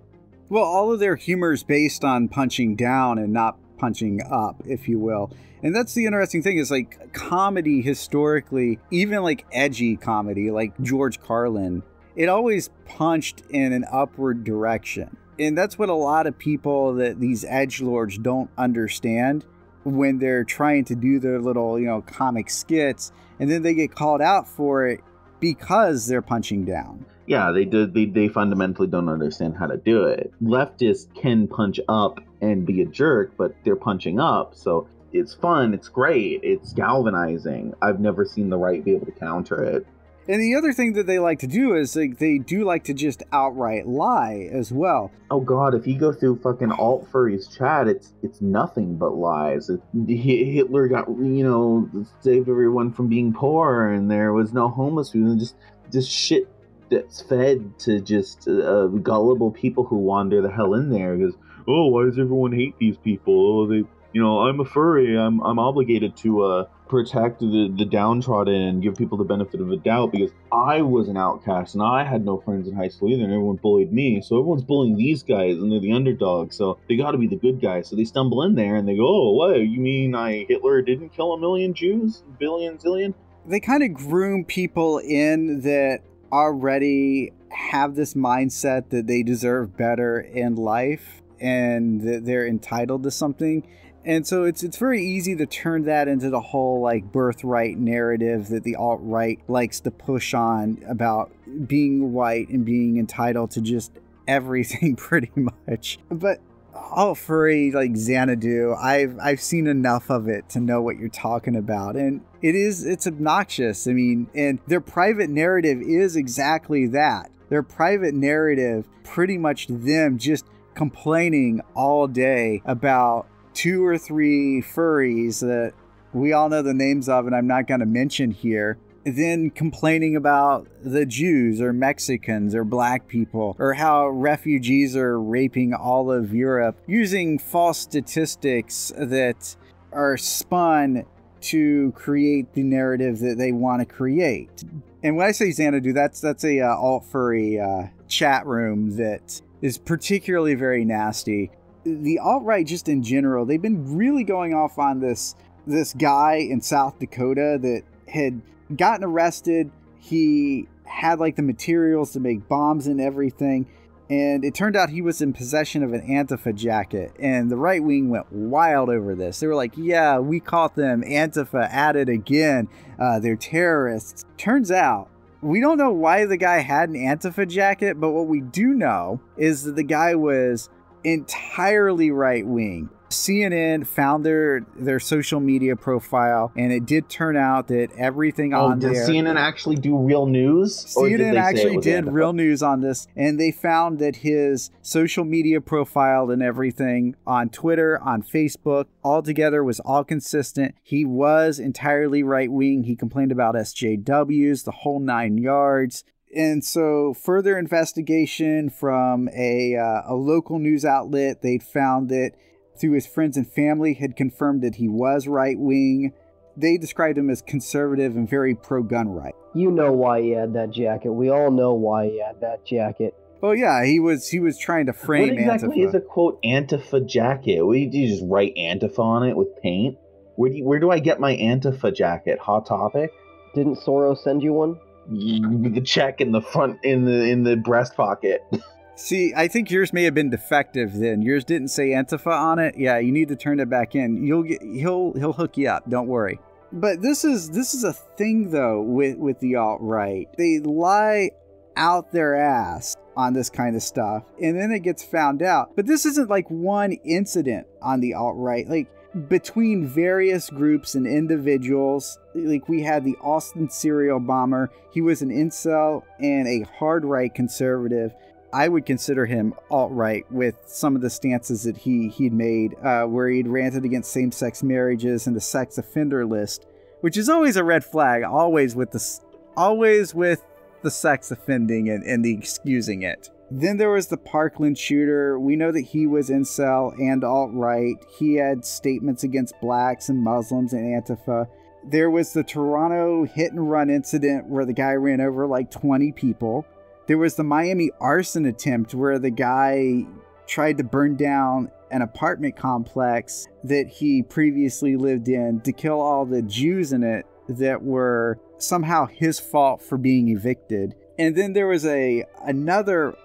Well, all of their humor is based on punching down and not punching up, if you will. And that's the interesting thing is like comedy historically, even like edgy comedy, like George Carlin, it always punched in an upward direction. And that's what a lot of people that these edge lords don't understand when they're trying to do their little, you know, comic skits, and then they get called out for it because they're punching down. Yeah, they do. They, they fundamentally don't understand how to do it. Leftists can punch up and be a jerk, but they're punching up, so it's fun. It's great. It's galvanizing. I've never seen the right be able to counter it. And the other thing that they like to do is like they do like to just outright lie as well. Oh God, if you go through fucking alt furries chat, it's it's nothing but lies. It, Hitler got you know saved everyone from being poor, and there was no homeless people, and just just shit that's fed to just uh, gullible people who wander the hell in there. Because oh, why does everyone hate these people? Oh, they you know I'm a furry. I'm I'm obligated to uh protect the, the downtrodden and give people the benefit of the doubt because I was an outcast and I had no friends in high school either, and everyone bullied me. So everyone's bullying these guys, and they're the underdogs. So they got to be the good guys. So they stumble in there and they go, "Oh, what? You mean I Hitler didn't kill a million Jews, billion, zillion?" They kind of groom people in that already have this mindset that they deserve better in life and that they're entitled to something and so it's it's very easy to turn that into the whole like birthright narrative that the alt right likes to push on about being white and being entitled to just everything [laughs] pretty much. But all furry like Xanadu, I've I've seen enough of it to know what you're talking about, and it is it's obnoxious. I mean, and their private narrative is exactly that. Their private narrative, pretty much them just complaining all day about two or three furries that we all know the names of and I'm not going to mention here, then complaining about the Jews or Mexicans or black people or how refugees are raping all of Europe using false statistics that are spun to create the narrative that they want to create. And when I say Xanadu, that's that's a uh, alt furry uh, chat room that is particularly very nasty the alt right, just in general, they've been really going off on this this guy in South Dakota that had gotten arrested. He had like the materials to make bombs and everything. And it turned out he was in possession of an Antifa jacket. And the right wing went wild over this. They were like, yeah, we caught them. Antifa at it again. Uh, they're terrorists. Turns out, we don't know why the guy had an Antifa jacket, but what we do know is that the guy was entirely right wing. CNN found their their social media profile, and it did turn out that everything oh, on does there. CNN actually do real news? Or did CNN actually did real news on this, and they found that his social media profile and everything on Twitter, on Facebook, all together was all consistent. He was entirely right wing. He complained about SJWs, the whole nine yards. And so, further investigation from a, uh, a local news outlet, they'd found that through his friends and family had confirmed that he was right wing. They described him as conservative and very pro gun right. You know why he had that jacket. We all know why he had that jacket. Oh yeah, he was he was trying to frame What exactly Antifa. is a quote Antifa jacket? What, do you just write Antifa on it with paint? Where do you, where do I get my Antifa jacket? Hot Topic. Didn't Soros send you one? The check in the front in the in the breast pocket. [laughs] See, I think yours may have been defective. Then yours didn't say Antifa on it. Yeah, you need to turn it back in. You'll get he'll he'll hook you up. Don't worry. But this is this is a thing though with with the alt right. They lie out their ass on this kind of stuff, and then it gets found out. But this isn't like one incident on the alt right. Like between various groups and individuals. Like we had the Austin serial bomber. He was an incel and a hard right conservative. I would consider him alt right with some of the stances that he he'd made, uh, where he'd ranted against same sex marriages and the sex offender list, which is always a red flag. Always with the always with the sex offending and, and the excusing it. Then there was the Parkland shooter. We know that he was incel and alt right. He had statements against blacks and Muslims and Antifa. There was the Toronto hit and run incident where the guy ran over like 20 people. There was the Miami arson attempt where the guy tried to burn down an apartment complex that he previously lived in to kill all the Jews in it that were somehow his fault for being evicted. And then there was a another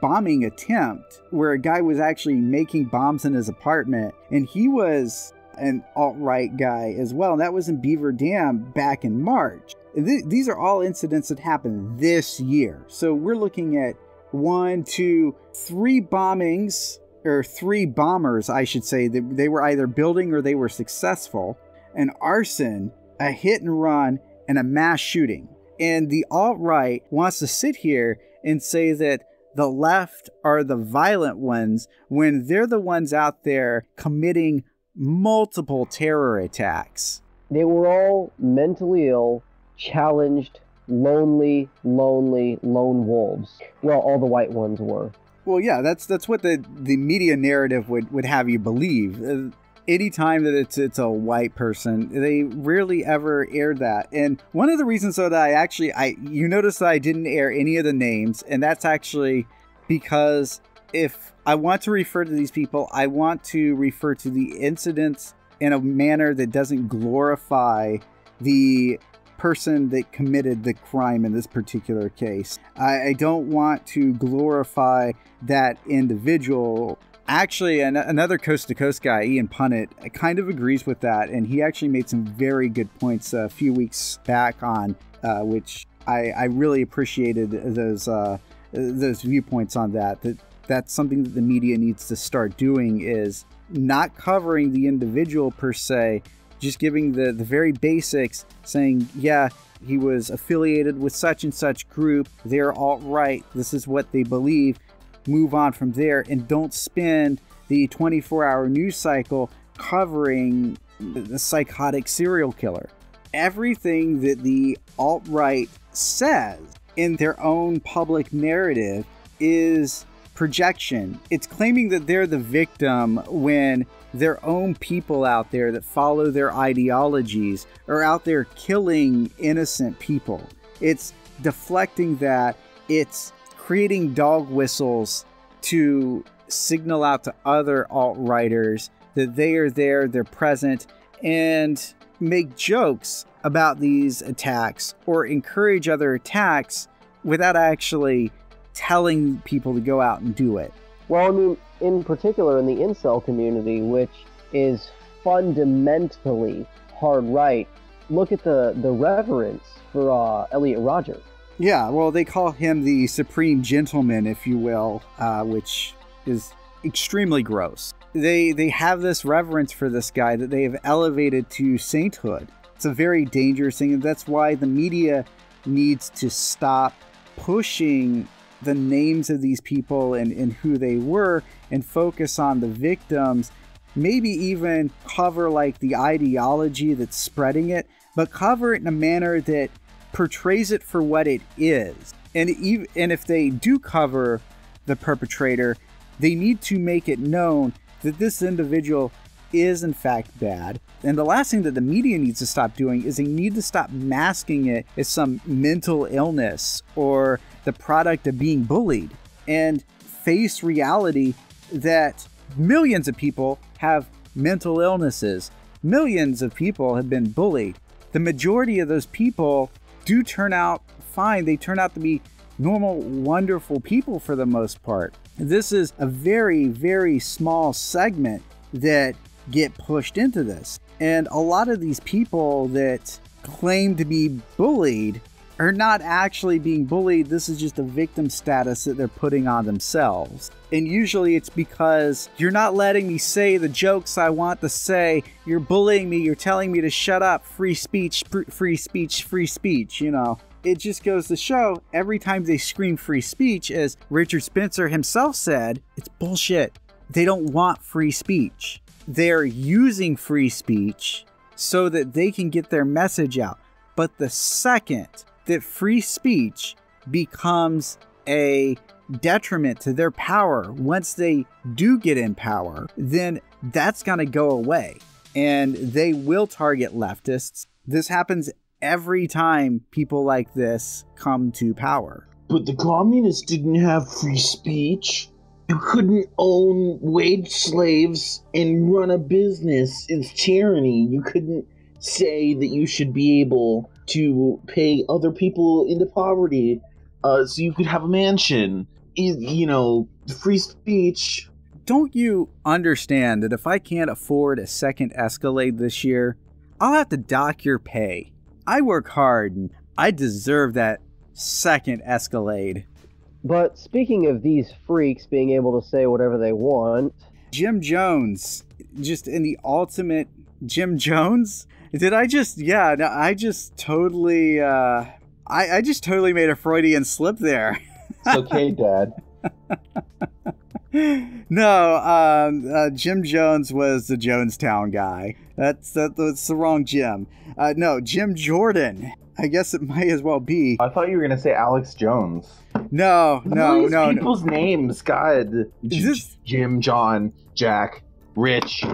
bombing attempt where a guy was actually making bombs in his apartment, and he was an alt right guy as well. And that was in Beaver Dam back in March. Th- these are all incidents that happened this year. So we're looking at one, two, three bombings, or three bombers, I should say, that they were either building or they were successful, an arson, a hit and run, and a mass shooting. And the alt right wants to sit here and say that the left are the violent ones when they're the ones out there committing multiple terror attacks. They were all mentally ill, challenged, lonely, lonely lone wolves. Well, all the white ones were. Well, yeah, that's that's what the, the media narrative would, would have you believe. Uh, Anytime that it's it's a white person, they rarely ever aired that. And one of the reasons though that I actually I you notice that I didn't air any of the names, and that's actually because if I want to refer to these people, I want to refer to the incidents in a manner that doesn't glorify the person that committed the crime in this particular case. I, I don't want to glorify that individual. Actually, an- another coast to coast guy, Ian Punnett, kind of agrees with that, and he actually made some very good points a few weeks back on, uh, which I, I, really appreciated those uh, those viewpoints on that. That that's something that the media needs to start doing is not covering the individual per se, just giving the, the very basics, saying, yeah, he was affiliated with such and such group, they're alt right, this is what they believe, move on from there, and don't spend the 24 hour news cycle covering the psychotic serial killer. Everything that the alt right says in their own public narrative is projection. It's claiming that they're the victim when their own people out there that follow their ideologies are out there killing innocent people. It's deflecting that, it's creating dog whistles to signal out to other alt writers that they are there, they're present, and make jokes about these attacks or encourage other attacks without actually telling people to go out and do it. Well, I mean, in particular in the incel community, which is fundamentally hard right, look at the, the reverence for uh, Elliot Rodger. Yeah, well, they call him the supreme gentleman, if you will, uh, which is extremely gross. They they have this reverence for this guy that they have elevated to sainthood. It's a very dangerous thing, and that's why the media needs to stop pushing the names of these people and, and who they were and focus on the victims. Maybe even cover like the ideology that's spreading it, but cover it in a manner that portrays it for what it is. And even and if they do cover the perpetrator, they need to make it known that this individual is in fact bad. And the last thing that the media needs to stop doing is they need to stop masking it as some mental illness or the product of being bullied and face reality that millions of people have mental illnesses. Millions of people have been bullied. The majority of those people do turn out fine. They turn out to be normal, wonderful people for the most part. This is a very, very small segment that get pushed into this. And a lot of these people that claim to be bullied are not actually being bullied. This is just a victim status that they're putting on themselves. And usually it's because you're not letting me say the jokes I want to say. You're bullying me. You're telling me to shut up. Free speech, free speech, free speech, you know. It just goes to show every time they scream free speech, as Richard Spencer himself said, it's bullshit. They don't want free speech. They're using free speech so that they can get their message out. But the second that free speech becomes a detriment to their power once they do get in power, then that's going to go away. And they will target leftists. This happens every time people like this come to power. But the communists didn't have free speech. You couldn't own wage slaves and run a business. It's tyranny. You couldn't say that you should be able to pay other people into poverty uh, so you could have a mansion. You know, free speech. don't you understand that if I can't afford a second Escalade this year, I'll have to dock your pay? I work hard and I deserve that second Escalade. But speaking of these freaks being able to say whatever they want, Jim Jones, just in the ultimate Jim Jones. Did I just? Yeah, no, I just totally. Uh, I I just totally made a Freudian slip there. It's okay, [laughs] Dad. no, um, uh, Jim Jones was the Jonestown guy. That's that, that's the wrong Jim. Uh, no, Jim Jordan. I guess it might as well be. I thought you were gonna say Alex Jones. No, no, these no, no. People's names, God. J- this- Jim, John, Jack, Rich,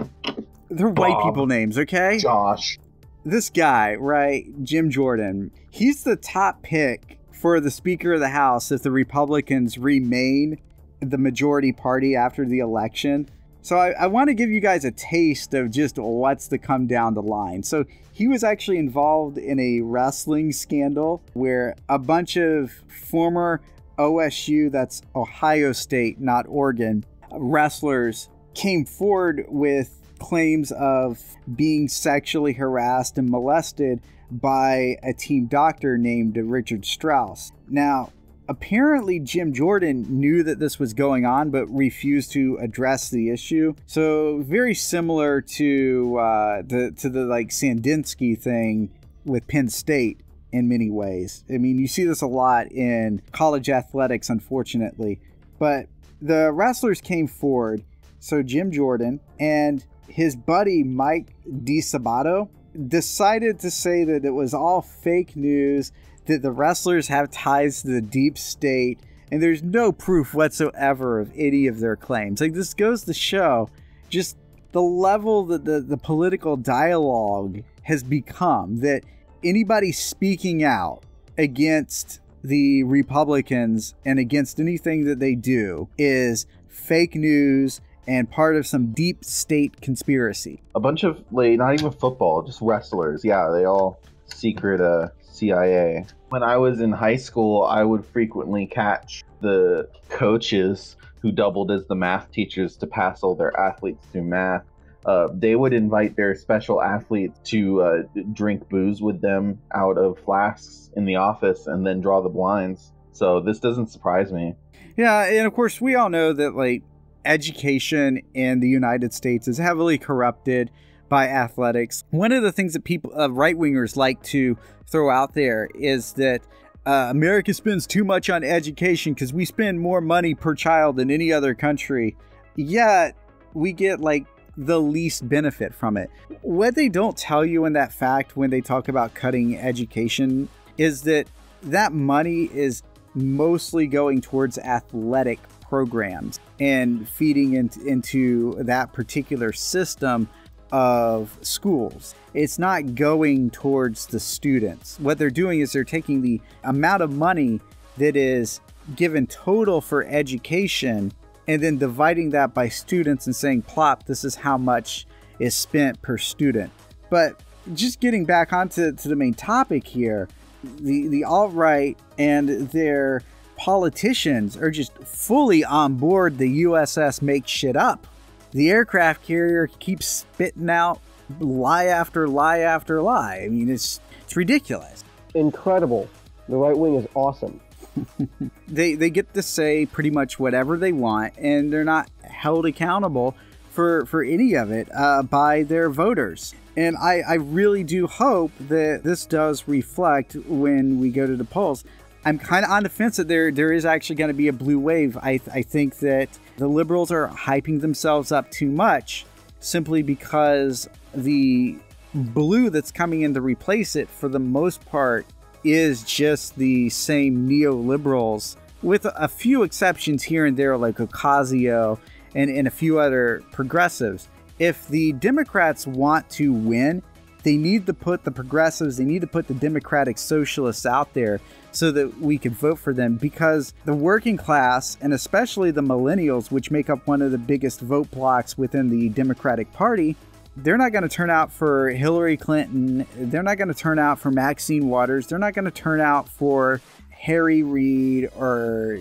They're white people names, okay? Josh. This guy, right, Jim Jordan, he's the top pick for the Speaker of the House if the Republicans remain the majority party after the election. So I, I want to give you guys a taste of just what's to come down the line. So he was actually involved in a wrestling scandal where a bunch of former OSU, that's Ohio State, not Oregon, wrestlers came forward with claims of being sexually harassed and molested by a team doctor named Richard Strauss. Now, apparently Jim Jordan knew that this was going on but refused to address the issue. So very similar to uh, the to the like Sandusky thing with Penn State in many ways. I mean, you see this a lot in college athletics, unfortunately. But the wrestlers came forward. So Jim Jordan and his buddy Mike DiSabato decided to say that it was all fake news, that the wrestlers have ties to the deep state, and there's no proof whatsoever of any of their claims. Like this goes to show just the level that the, the political dialogue has become that anybody speaking out against the Republicans and against anything that they do is fake news and part of some deep state conspiracy. A bunch of like not even football, just wrestlers. Yeah, they all secret uh CIA. When I was in high school, I would frequently catch the coaches who doubled as the math teachers to pass all their athletes through math. Uh, they would invite their special athletes to uh, drink booze with them out of flasks in the office and then draw the blinds. So this doesn't surprise me. Yeah, and of course, we all know that like education in the United States is heavily corrupted by athletics. One of the things that people, uh, right wingers, like to throw out there is that uh, America spends too much on education because we spend more money per child than any other country. Yet we get like the least benefit from it. What they don't tell you in that fact when they talk about cutting education is that that money is mostly going towards athletic programs and feeding into, into that particular system of schools. It's not going towards the students. What they're doing is they're taking the amount of money that is given total for education and then dividing that by students and saying, plop, this is how much is spent per student. But just getting back onto to the main topic here, the, the alt right and their politicians are just fully on board the USS make shit up. The aircraft carrier keeps spitting out lie after lie after lie. I mean, it's it's ridiculous. incredible. The right wing is awesome. [laughs] They they get to say pretty much whatever they want, and they're not held accountable for for any of it uh, by their voters. And I, I really do hope that this does reflect when we go to the polls. I'm kind of on the fence that there there is actually going to be a blue wave. I, I think that the liberals are hyping themselves up too much simply because the blue that's coming in to replace it for the most part is just the same neoliberals with a few exceptions here and there like Ocasio and, and a few other progressives. If the Democrats want to win, they need to put the progressives, they need to put the democratic socialists out there so that we can vote for them because the working class and especially the millennials, which make up one of the biggest vote blocks within the Democratic Party, they're not going to turn out for Hillary Clinton. They're not going to turn out for Maxine Waters. They're not going to turn out for Harry Reid or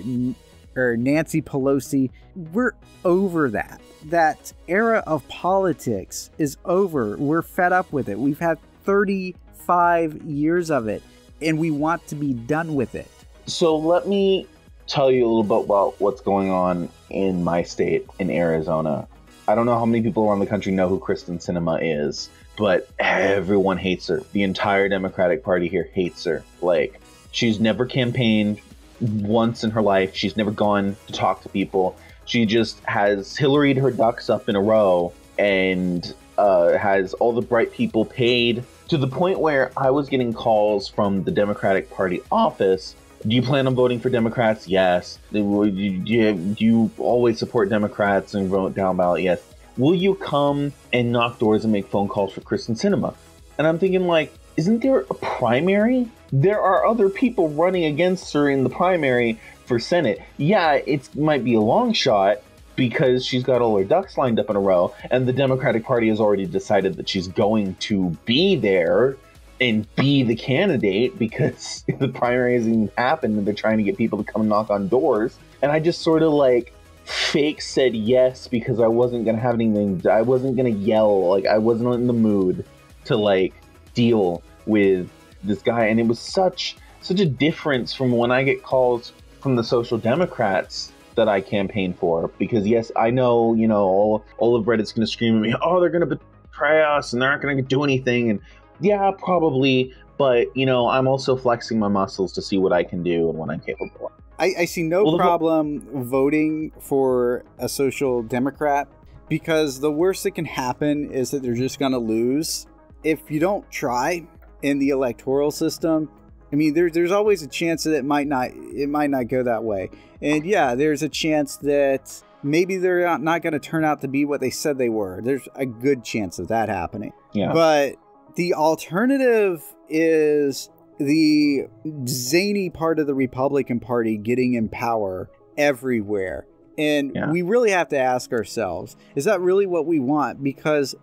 or Nancy Pelosi. We're over that. That era of politics is over. We're fed up with it. We've had 35 years of it, and we want to be done with it. So let me tell you a little bit about what's going on in my state, in Arizona. I don't know how many people around the country know who Kyrsten Sinema is, but everyone hates her. The entire Democratic Party here hates her. Like, she's never campaigned once in her life. She's never gone to talk to people. She just has Hillaried her ducks up in a row and uh, has all the bright people paid to the point where I was getting calls from the Democratic Party office. Do you plan on voting for Democrats? Yes. Do you, do you always support Democrats and vote down ballot? Yes. Will you come and knock doors and make phone calls for Kyrsten Sinema? And I'm thinking, like, isn't there a primary? There are other people running against her in the primary for Senate. Yeah, it might be a long shot because she's got all her ducks lined up in a row, and the Democratic Party has already decided that she's going to be there and be the candidate because [laughs] the primary hasn't even happened and they're trying to get people to come knock on doors. And I just sort of like fake said yes because I wasn't gonna have anything. I wasn't gonna yell. Like I wasn't in the mood to like deal with this guy. And it was such such a difference from when I get calls from the Social Democrats that I campaign for. Because yes, I know you know all all of Reddit's gonna scream at me. Oh, they're gonna betray us and they're not gonna do anything. And yeah, probably. But you know, I'm also flexing my muscles to see what I can do and what I'm capable of. I, I see no Well, the problem voting for a social democrat because the worst that can happen is that they're just going to lose. If you don't try in the electoral system, I mean, there, there's always a chance that it might not it might not go that way. And yeah, there's a chance that maybe they're not, not going to turn out to be what they said they were. There's a good chance of that happening. Yeah. But the alternative is the zany part of the Republican Party getting in power everywhere. And Yeah. we really have to ask ourselves, is that really what we want? Because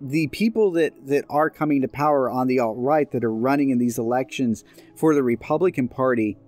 the people that, that are coming to power on the alt right that are running in these elections for the Republican Party,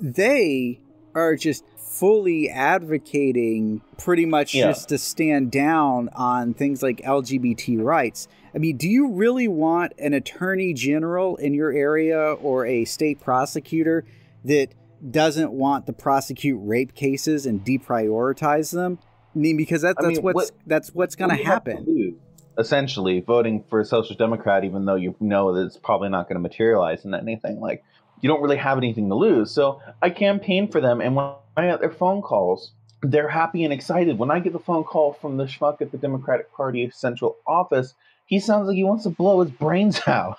they are just fully advocating pretty much Yeah. just to stand down on things like LGBT rights. I mean, do you really want an attorney general in your area or a state prosecutor that doesn't want to prosecute rape cases and deprioritize them? I mean, because that, I that's mean, what's what- that's what's going to do you have happen. Essentially, voting for a social democrat, even though you know that it's probably not going to materialize in anything, like you don't really have anything to lose. So I campaign for them, and when I get their phone calls, they're happy and excited. When I get the phone call from the schmuck at the Democratic Party central office, he sounds like he wants to blow his brains [laughs] out.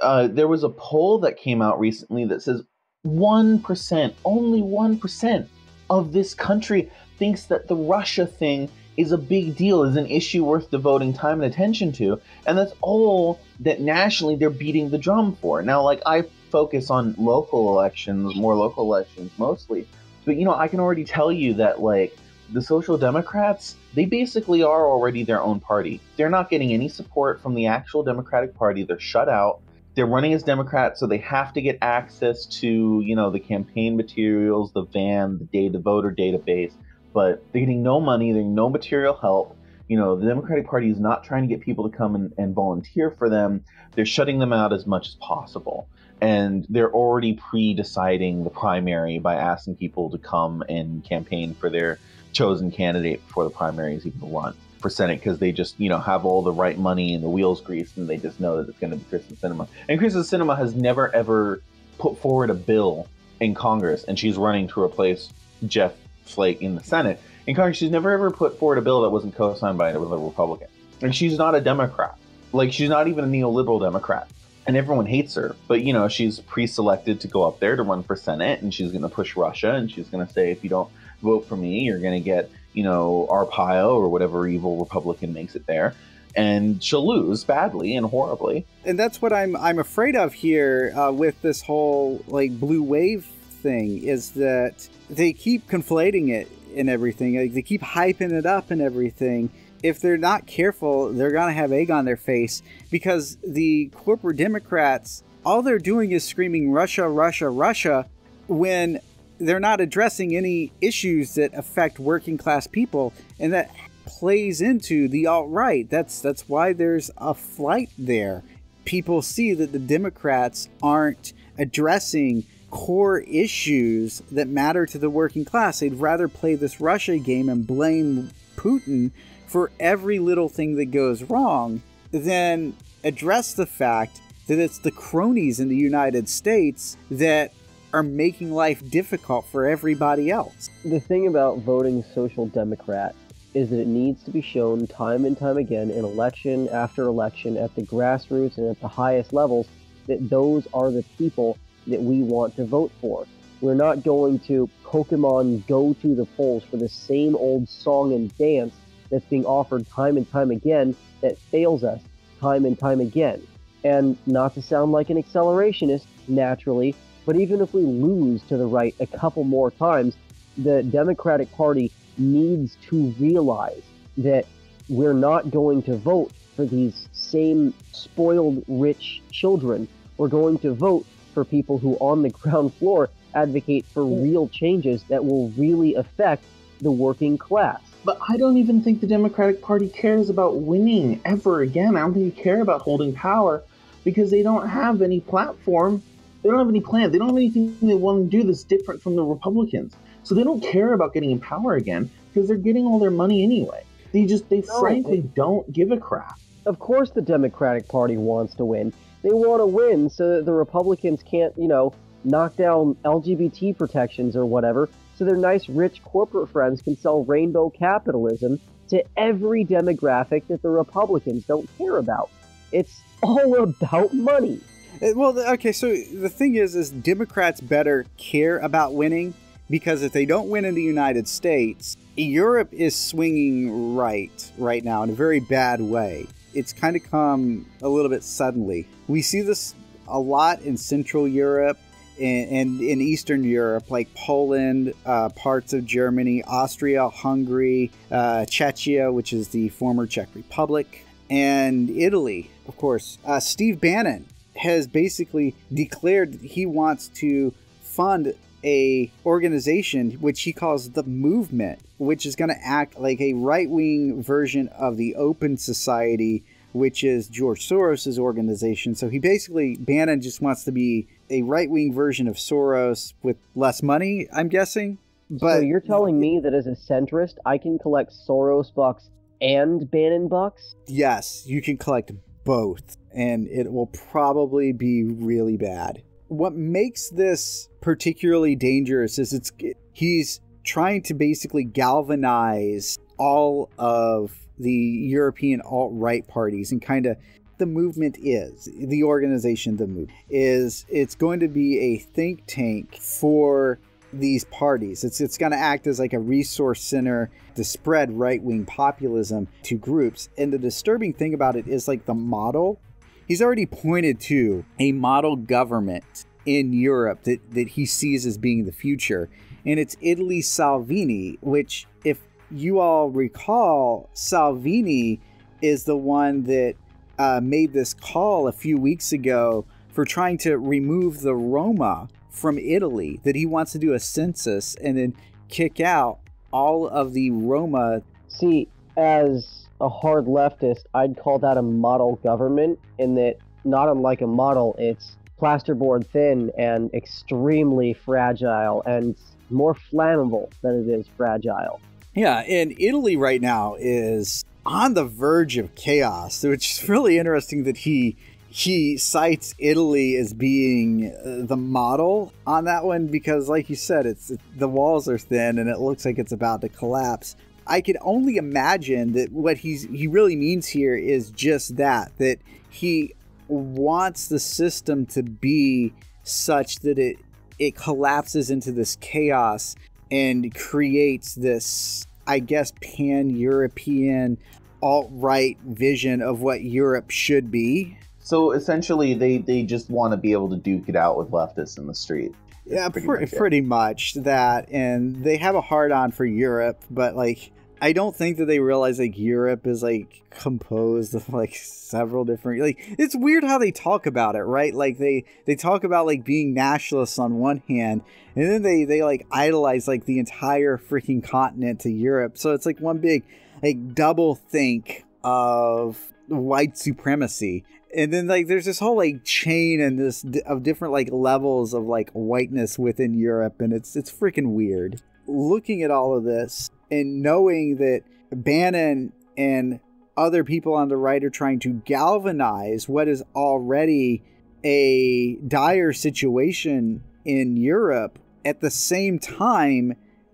Uh, there was a poll that came out recently that says 1%, only 1% of this country thinks that the Russia thing is a big deal, is an issue worth devoting time and attention to. And that's all that nationally they're beating the drum for. Now, like, I focus on local elections, more local elections mostly. But, you know, I can already tell you that, like, the Social Democrats, they basically are already their own party. They're not getting any support from the actual Democratic Party. They're shut out. They're running as Democrats, so they have to get access to, you know, the campaign materials, the van, the data, voter database. But they're getting no money, they're getting no material help. You know, the Democratic Party is not trying to get people to come and, and volunteer for them. They're shutting them out as much as possible. And they're already pre deciding the primary by asking people to come and campaign for their chosen candidate before the primaries even run for Senate because they just, you know, have all the right money and the wheels greased and they just know that it's going to be Kyrsten Sinema. And Kyrsten Sinema has never ever put forward a bill in Congress and she's running to replace Jeff Flake in the Senate. In Congress, she's never ever put forward a bill that wasn't co signed by a Republican. And she's not a Democrat. Like, she's not even a neoliberal Democrat. And everyone hates her. But, you know, she's pre selected to go up there to run for Senate and she's going to push Russia and she's going to say, if you don't vote for me, you're going to get, you know, Arpaio or whatever evil Republican makes it there. And she'll lose badly and horribly. and that's what I'm I'm afraid of here uh, with this whole like blue wave thing is that they keep conflating it and everything. Like, they keep hyping it up and everything. If they're not careful, they're gonna have egg on their face because the corporate Democrats all they're doing is screaming Russia, Russia, Russia when they're not addressing any issues that affect working class people, and that plays into the alt right. That's that's why there's a flight there. People see that the Democrats aren't addressing core issues that matter to the working class. They'd rather play this Russia game and blame Putin for every little thing that goes wrong than address the fact that it's the cronies in the United States that are making life difficult for everybody else. The thing about voting Social Democrat is that it needs to be shown time and time again in election after election at the grassroots and at the highest levels that those are the people that we want to vote for. We're not going to Pokemon go to the polls for the same old song and dance that's being offered time and time again that fails us time and time again. And not to sound like an accelerationist, naturally, but even if we lose to the right a couple more times, the Democratic Party needs to realize that we're not going to vote for these same spoiled rich children. We're going to vote for people who, on the [laughs] ground floor, advocate for real changes that will really affect the working class. But I don't even think the Democratic Party cares about winning ever again. I don't think they care about holding power because they don't have any platform. They don't have any plan. They don't have anything they want to do that's different from the Republicans. So they don't care about getting in power again because they're getting all their money anyway. They just, they No, frankly they- don't give a crap. Of course, the Democratic Party wants to win. They want to win so that the Republicans can't, you know, knock down LGBT protections or whatever, so their nice, rich corporate friends can sell rainbow capitalism to every demographic that the Republicans don't care about. It's all about money. Uh, Well, okay, so the thing is, is Democrats better care about winning because if they don't win in the United States, Europe is swinging right right now in a very bad way. It's kind of come a little bit suddenly. We see this a lot in Central Europe and, and in Eastern Europe, like Poland, uh, parts of Germany, Austria, Hungary, uh, Czechia, which is the former Czech Republic, and Italy, of course. Uh, Steve Bannon has basically declared that he wants to fund a organization which he calls the movement which is going to act like a right-wing version of the open society which is george soros' organization so he basically bannon just wants to be a right-wing version of soros with less money i'm guessing but so you're telling me that as a centrist, I can collect Soros bucks and Bannon bucks? Yes, you can collect both, and it will probably be really bad. What makes this particularly dangerous is it's he's trying to basically galvanize all of the European alt right parties and kind of the movement is the organization the move is it's going to be a think tank for these parties. It's it's going to act as like a resource center to spread right-wing populism to groups. And the disturbing thing about it is like the model he's already pointed to a model government in Europe that, that he sees as being the future and it's Italy Salvini which if you all recall Salvini is the one that uh, made this call a few weeks ago for trying to remove the Roma from Italy, that he wants to do a census and then kick out all of the Roma. See, as a hard leftist, I'd call that a model government, in that, not unlike a model, it's plasterboard thin and extremely fragile and more flammable than it is fragile. Yeah, and Italy right now is on the verge of chaos, which is really interesting that he he cites Italy as being uh, the model on that one because like you said it's the walls are thin and it looks like it's about to collapse. I can only imagine that what he's he really means here is just that that he wants the system to be such that it it collapses into this chaos and creates this I guess pan European alt right vision of what Europe should be. So essentially, they they just want to be able to duke it out with leftists in the street. Yeah, pretty pretty, much pretty much that. And they have a hard on for Europe, but like I don't think that they realize like Europe is like composed of like several different like it's weird how they talk about it, right? Like they they talk about like being nationalists on one hand and then they they like idolize like the entire freaking continent to Europe. So it's like one big like double think of white supremacy. And then like there's this whole like chain and this d- of different like levels of like whiteness within Europe and it's it's freaking weird. Looking at all of this and knowing that Bannon and other people on the right are trying to galvanize what is already a dire situation in Europe at the same time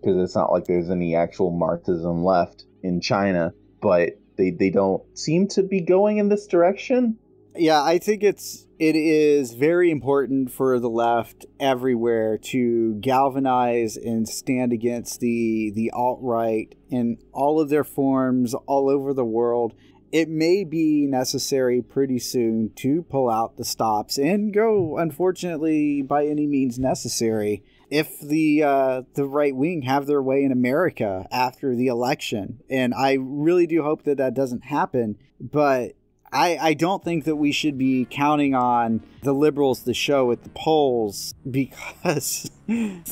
Because it's not like there's any actual Marxism left in China, but they they don't seem to be going in this direction. yeah, I think it's it is very important for the left everywhere to galvanize and stand against the the alt right in all of their forms all over the world. It may be necessary pretty soon to pull out the stops and go, unfortunately, by any means necessary. If the uh, the right wing have their way in America after the election, and I really do hope that that doesn't happen, but I, I don't think that we should be counting on the liberals to show at the polls [laughs] because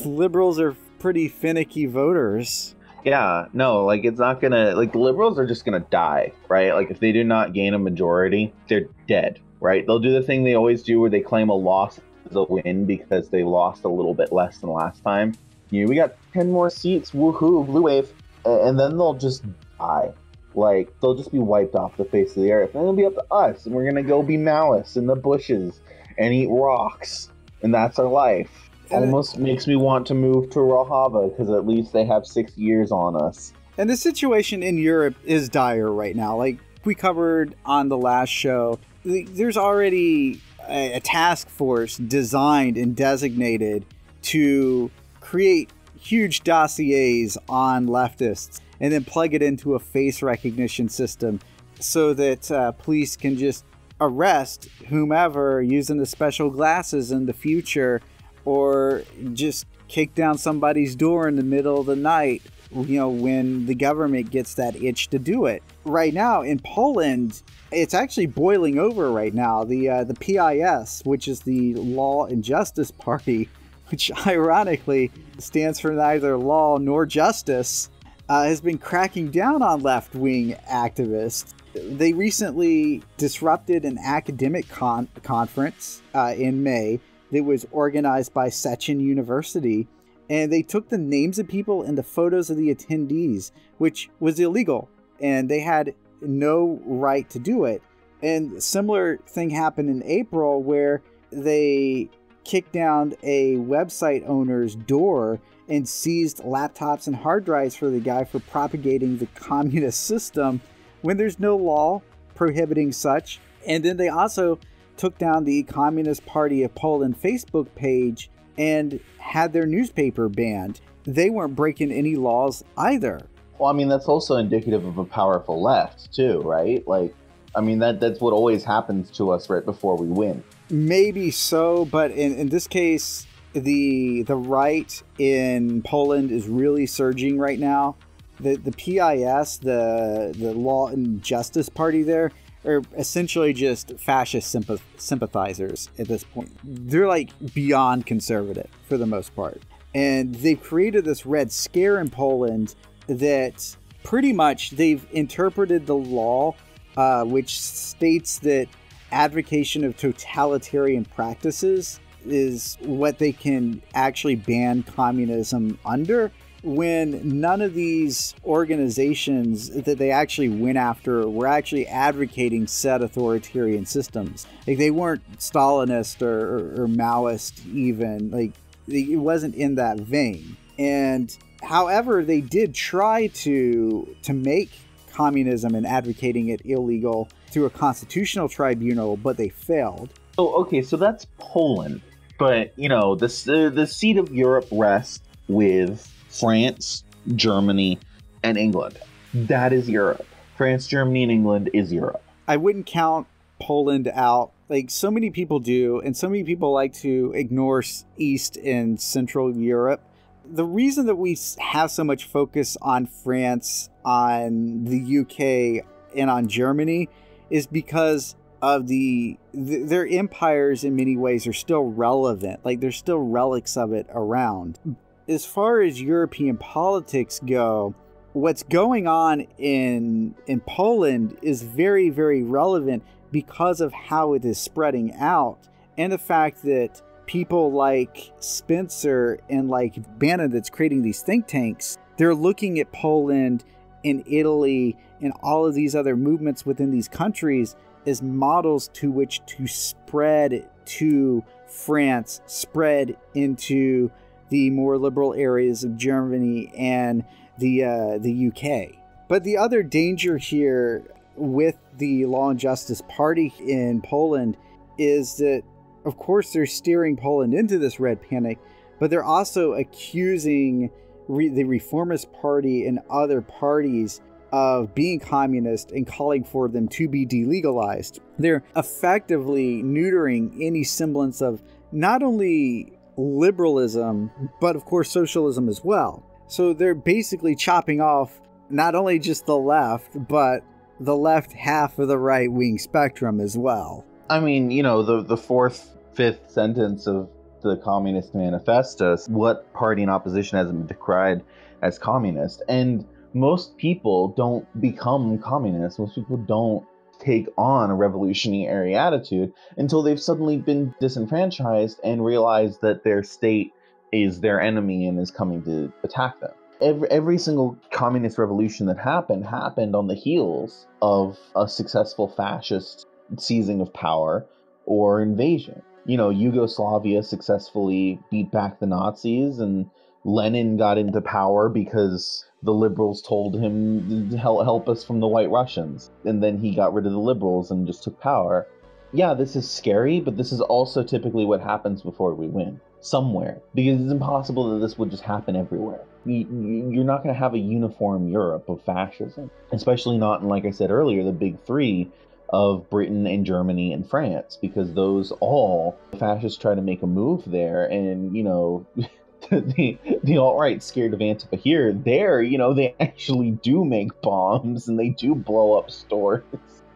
liberals are pretty finicky voters. Yeah, no, like it's not gonna like the liberals are just gonna die, right? Like if they do not gain a majority, they're dead, right? They'll do the thing they always do where they claim a loss a win because they lost a little bit less than last time. You know, we got ten more seats, woohoo, blue wave, and then they'll just die. Like they'll just be wiped off the face of the earth, and it'll be up to us, and we're gonna go be malice in the bushes and eat rocks, and that's our life. And it- Almost makes me want to move to Rojava because at least they have six years on us. And the situation in Europe is dire right now. Like we covered on the last show, there's already a, a task force designed and designated to create huge dossiers on leftists and then plug it into a face recognition system so that uh, police can just arrest whomever using the special glasses in the future or just kick down somebody's door in the middle of the night you know when the government gets that itch to do it. Right now in poland it's actually boiling over right now. The uh, the pis which is the law and justice party [laughs] which ironically stands for neither law nor justice uh, has been cracking down on left-wing activists. They recently disrupted an academic con- conference uh, in may that was organized by Szczecin University, and they took the names of people and the photos of the attendees, which was illegal, and they had no right to do it. And similar thing happened in April where they kicked down a website owner's door and seized laptops and hard drives for the guy for propagating the [laughs] communist system when there's no law prohibiting such. And then they also took down the Communist Party of Poland Facebook page and had their newspaper banned. They weren't breaking any laws either. Well, I mean, that's also indicative of a powerful left, too, right? Like, I mean, that that's what always happens to us right before we win. Maybe so, but in, in this case, the the right in Poland is really surging right now. The the PIS, the the Law and Justice Party there, are essentially just fascist sympath- sympathizers at this point. They're like beyond conservative for the most part. And they've created this red scare in Poland that pretty much they've interpreted the law, uh, which states that advocation of totalitarian practices is what they can actually ban communism under when none of these organizations that they actually went after were actually advocating said authoritarian systems. Like they weren't Stalinist or, or, or Maoist even. Like it wasn't in that vein. And however, they did try to to make communism and advocating it illegal through a constitutional tribunal, but they failed. Oh, okay, so that's Poland, but you know the the, uh, the seat of Europe rests with France, Germany, and England. That is Europe. France, Germany, and England is Europe. I wouldn't count Poland out like so many people do, and so many people like to ignore East and Central Europe. The reason that we have so much focus on France, on the UK, and on Germany is because of the, th- their empires in many ways are still relevant like there's still relics of it around. As far as european politics go what's going on in in poland is very very relevant because of how it is spreading out and the fact that people like spencer and like bannon that's creating these think tanks they're looking at poland and italy and all of these other movements within these countries as models to which to spread to France, spread into the more liberal areas of Germany and the uh, the UK. But the other danger here with the Law and Justice Party in Poland is that, of course, they're steering Poland into this red panic, but they're also accusing re- the Reformist Party and other parties of being communist and calling for them to be delegalized. They're effectively neutering any semblance of not only liberalism, but of course socialism as well. So they're basically chopping off not only just the left, but the left half of the right wing spectrum as well. I mean, you know, the the fourth, fifth sentence of the Communist Manifesto, what party in opposition hasn't been decried as communist? And most people don't become communists. Most people don't take on a revolutionary attitude until they've suddenly been disenfranchised and realized that their state is their enemy and is coming to attack them. Every, every single communist revolution that happened happened on the heels of a successful fascist seizing of power or invasion. You know, Yugoslavia successfully beat back the Nazis, and Lenin got into power because the liberals told him help help us from the white russians. And then he got rid of the liberals and just took power. Yeah this is scary but this is also typically what happens before we win somewhere because it's impossible that this would just happen everywhere. You're not going to have a uniform europe of fascism especially not in like i said earlier the big three of britain and germany and france because those all the fascists try to make a move there and you know [laughs] the the alt right scared of Antifa here. There, you know, they [laughs] actually do make bombs and they do blow up stores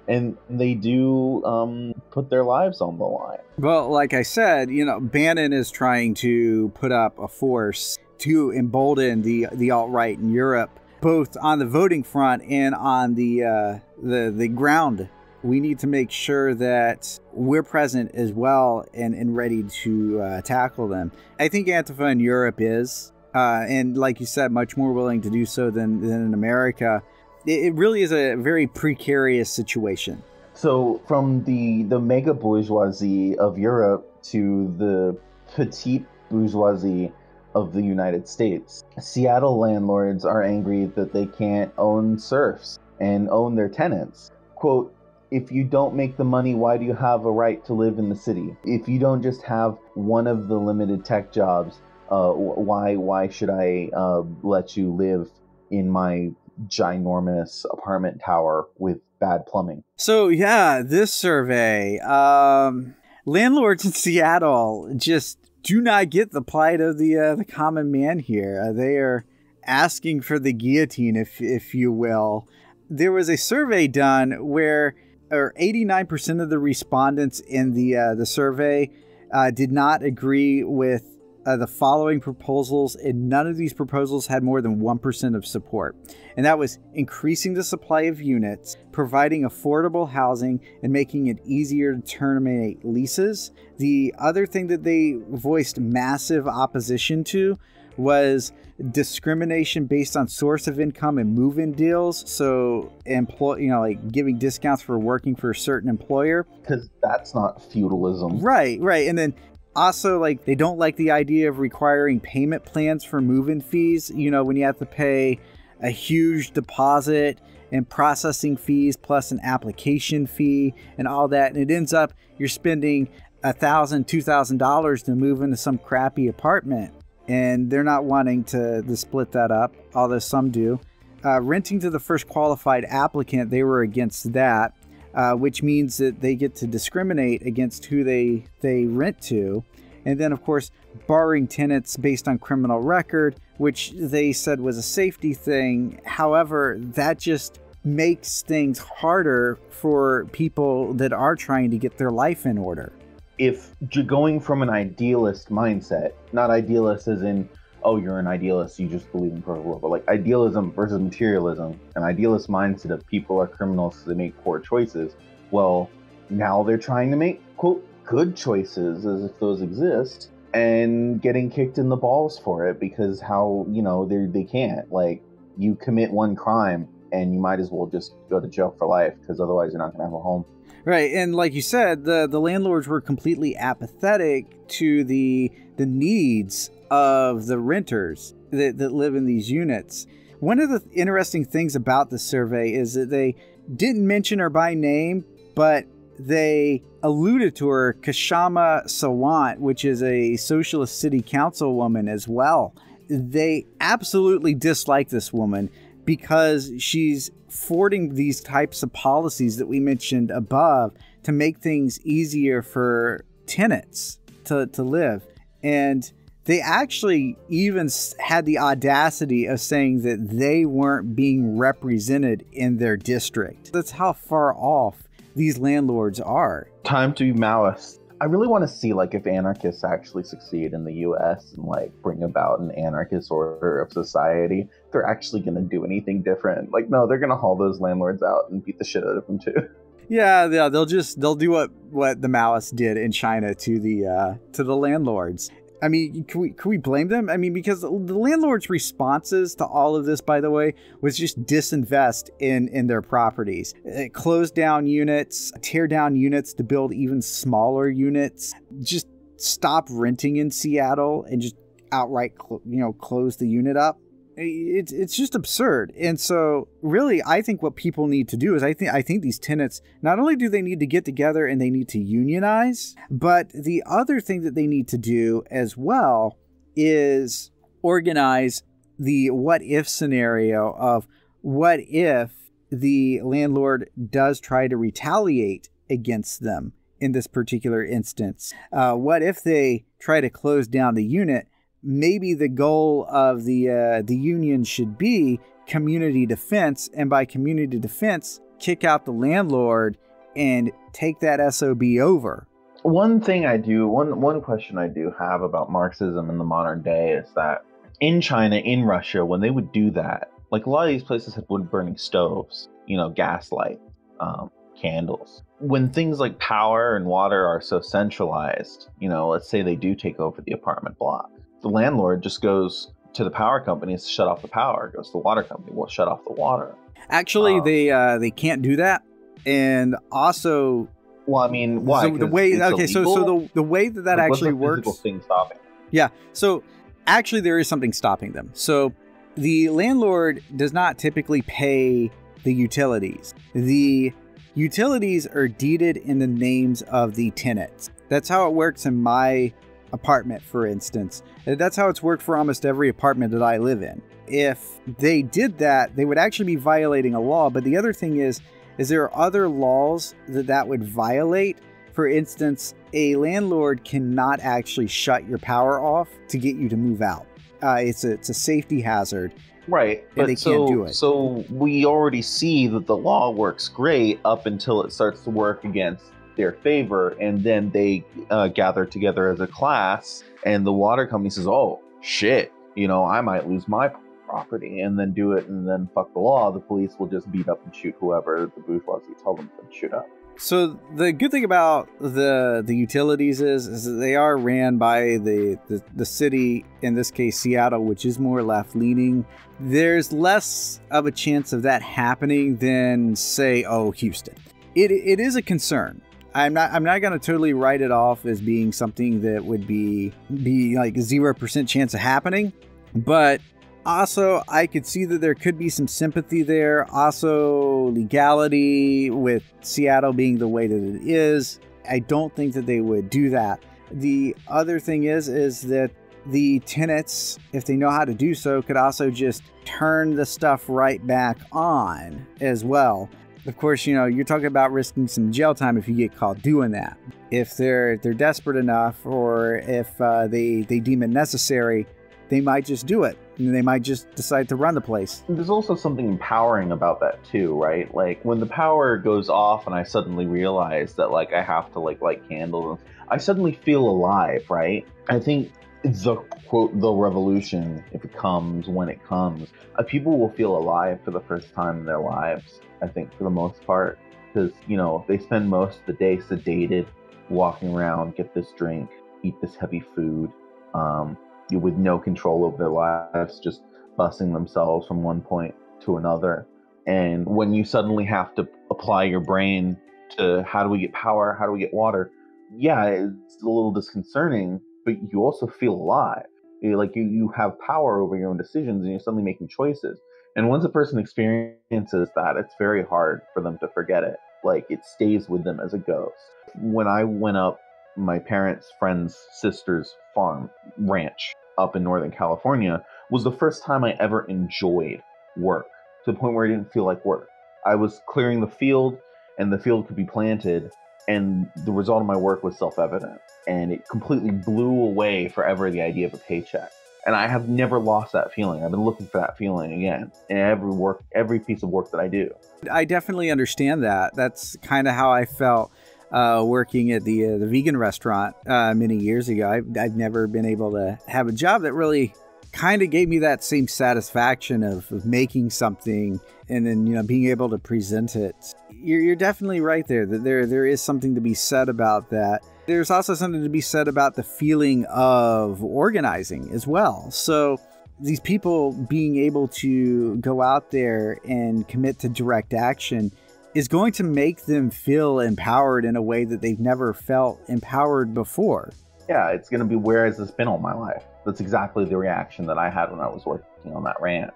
and they do um, put their lives on the line. Well, like I said, you know, Bannon is trying to put up a force to embolden the the alt right in Europe, both on the voting front and on the uh, the the ground we need to make sure that we're present as well and, and ready to uh, tackle them. I think Antifa in Europe is, uh, and like you said, much more willing to do so than, than in America. It, it really is a very precarious situation. So, from the, the mega bourgeoisie of Europe to the petite bourgeoisie of the United States, Seattle landlords are angry that they can't own serfs and own their tenants. Quote, if you don't make the money, why do you have a right to live in the city? If you don't just have one of the limited tech jobs, uh, why why should I uh, let you live in my ginormous apartment tower with bad plumbing? So yeah, this survey, um, landlords in [laughs] Seattle just do not get the plight of the uh, the common man here. Uh, they are asking for the guillotine, if if you will. There was a survey done where or 89% of the respondents in the uh, the survey uh, did not agree with uh, the following proposals, and none of these proposals had more than 1% of support. And that was increasing the supply of units, providing affordable housing, and making it easier to terminate leases. The other thing that they voiced massive opposition to was discrimination based on source of income and move-in deals. So employ, you know, like giving discounts for working for a certain employer. Because that's not feudalism. Right, right. And then also like they don't like the idea of requiring payment plans for move-in fees. You know, when you have to pay a huge deposit and processing fees plus an application fee and all that. And it ends up you're spending a thousand, two thousand dollars to move into some crappy apartment. And they're not wanting to, to split that up, although some do. Uh, renting to the first qualified applicant, they were against that, uh, which means that they get to discriminate against who they they rent to. And then, of course, barring tenants based on criminal record, which they said was a safety thing. However, that just makes things harder for people that are trying to get their life in order. If you're going from an idealist mindset, not idealist as in, oh, you're an idealist, you just believe in perfect world, but like idealism versus materialism, an idealist mindset of people are criminals, so they make poor choices. Well, now they're trying to make, quote, good choices as if those exist and getting kicked in the balls for it because how you know they they can't like you commit one crime and you might as well just go to jail for life because otherwise you're not going to have a home right and like you said the the landlords were completely apathetic to the the needs of the renters that, that live in these units one of the interesting things about the survey is that they didn't mention her by name but they alluded to her Kshama Sawant, which is a socialist city councilwoman as well. They absolutely dislike this woman because she's forwarding these types of policies that we mentioned above to make things easier for tenants to, to live. And they actually even had the audacity of saying that they weren't being represented in their district. That's how far off these landlords are. Time to be Maoist. I really want to see like if anarchists actually succeed in the U.S. and like bring about an anarchist order of society. They're actually going to do anything different. Like, no, they're going to haul those landlords out and beat the shit out of them too. [laughs] Yeah, yeah, they'll just they'll do what what the Maoists did in China to the uh, to the landlords. I mean, can we can we blame them? I mean, because the landlord's responses to all of this, by the way, was just disinvest in in their properties, uh, close down units, tear down units to build even smaller units, just stop renting in Seattle and just outright, you know, close the unit up it's it's just absurd. And so really I think what people need to do is I think I think these tenants not only do they need to get together and they need to unionize, but the other thing that they need to do as well is organize the what if scenario of what if the landlord does try to retaliate against them in this particular instance. Uh, what if they try to close down the unit maybe the goal of the uh, the union should be community defense, and by community defense, kick out the landlord and take that SOB over. One thing I do, one one question I do have about Marxism in the modern day is that in China, in Russia, when they would do that, like a lot of these places had wood burning stoves, you know, gaslight, um, candles. When things like power and water are so centralized, you know, let's say they do take over the apartment block the landlord just goes to the power companies to shut off the power. Goes to the water company, will shut off the water. Actually, um, they uh, they can't do that, and also. Well, I mean, why? So the way okay, so so the the way that that like, actually works. Thing stopping. Yeah. So actually, there is something stopping them. So the landlord does not typically pay the utilities. The utilities are deeded in the names of the tenants. That's how it works in my apartment, for instance. That's how it's worked for almost every apartment that I live in. If they did that, they would actually be violating a law. But the other thing is, is there are other laws that that would violate. For instance, a landlord cannot actually shut your power off to get you to move out. Uh, it's a it's a safety hazard. Right, but they so, can't do it. So we already see that the law works great up until it starts to work against their favor, and then they uh, gather together as a class, and the water company says, "Oh shit, you know, I might lose my property," and then do it, and then fuck the law. The police will just beat up and shoot whoever the bourgeoisie tell them to shoot up. So the good thing about the the utilities is is they are ran by the, the, the city in this case Seattle, which is more left leaning. There's less of a chance of that happening than say oh Houston. It it is a concern I'm not I'm not gonna totally write it off as being something that would be be like zero percent chance of happening, but Also, I could see that there could be some sympathy there. Also, legality with Seattle being the way that it is. I don't think that they would do that. The other thing is, is that the tenants, if they know how to do so, could also just turn the stuff right back on as well. Of course, you know you're talking about risking some jail time if you get caught doing that. If they're they're desperate enough, or if uh, they they deem it necessary, they might just do it. And they might just decide to run the place. There's also something empowering about that too, right? Like when the power goes off and I suddenly realize that like I have to like light candles, I suddenly feel alive, right? I think it's the quote the revolution, if it comes when it comes, uh, people will feel alive for the first time in their lives. I think for the most part, because you know they spend most of the day sedated, walking around, get this drink, eat this heavy food. Um, with no control over their lives, just busing themselves from one point to another. And when you suddenly have to apply your brain to how do we get power, how do we get water, yeah, it's a little disconcerting, but you also feel alive. You, like you, you have power over your own decisions and you're suddenly making choices. And once a person experiences that, it's very hard for them to forget it. Like it stays with them as a ghost. When I went up my parents' friend's sister's farm ranch up in Northern California was the first time I ever enjoyed work to the point where I didn't feel like work. I was clearing the field and the field could be planted and the result of my work was self-evident and it completely blew away forever the idea of a paycheck and i have never lost that feeling i've been looking for that feeling again in every work every piece of work that i do I definitely understand that. That's kind of how I felt uh, working at the uh, the vegan restaurant uh, many years ago. I've, I've never been able to have a job that really kind of gave me that same satisfaction of, of, making something and then you know being able to present it. You're, you're definitely right there. That there there is something to be said about that. There's also something to be said about the feeling of organizing as well. So these people being able to go out there and commit to direct action is going to make them feel empowered in a way that they've never felt empowered before. Yeah, it's going to be where has this been all my life? That's exactly the reaction that I had when I was working on that ranch.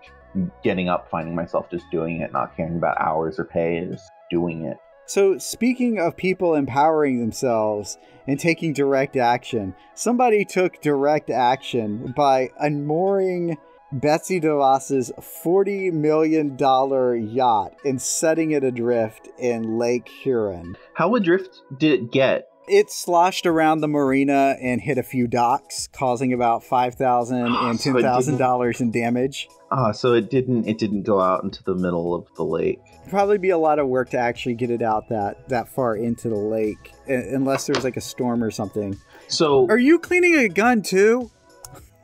Getting up, finding myself just doing it, not caring about hours or pay, just doing it. So, speaking of people empowering themselves and taking direct action, somebody took direct action by unmooring Betsy DeVos's $40 million yacht and setting it adrift in Lake Huron. How adrift did it get? It sloshed around the marina and hit a few docks, causing about five thousand and ten thousand dollars in damage. Ah, so it didn't it didn't go out into the middle of the lake. Probably be a lot of work to actually get it out that that far into the lake, unless there was like a storm or something. So, are you cleaning a gun too?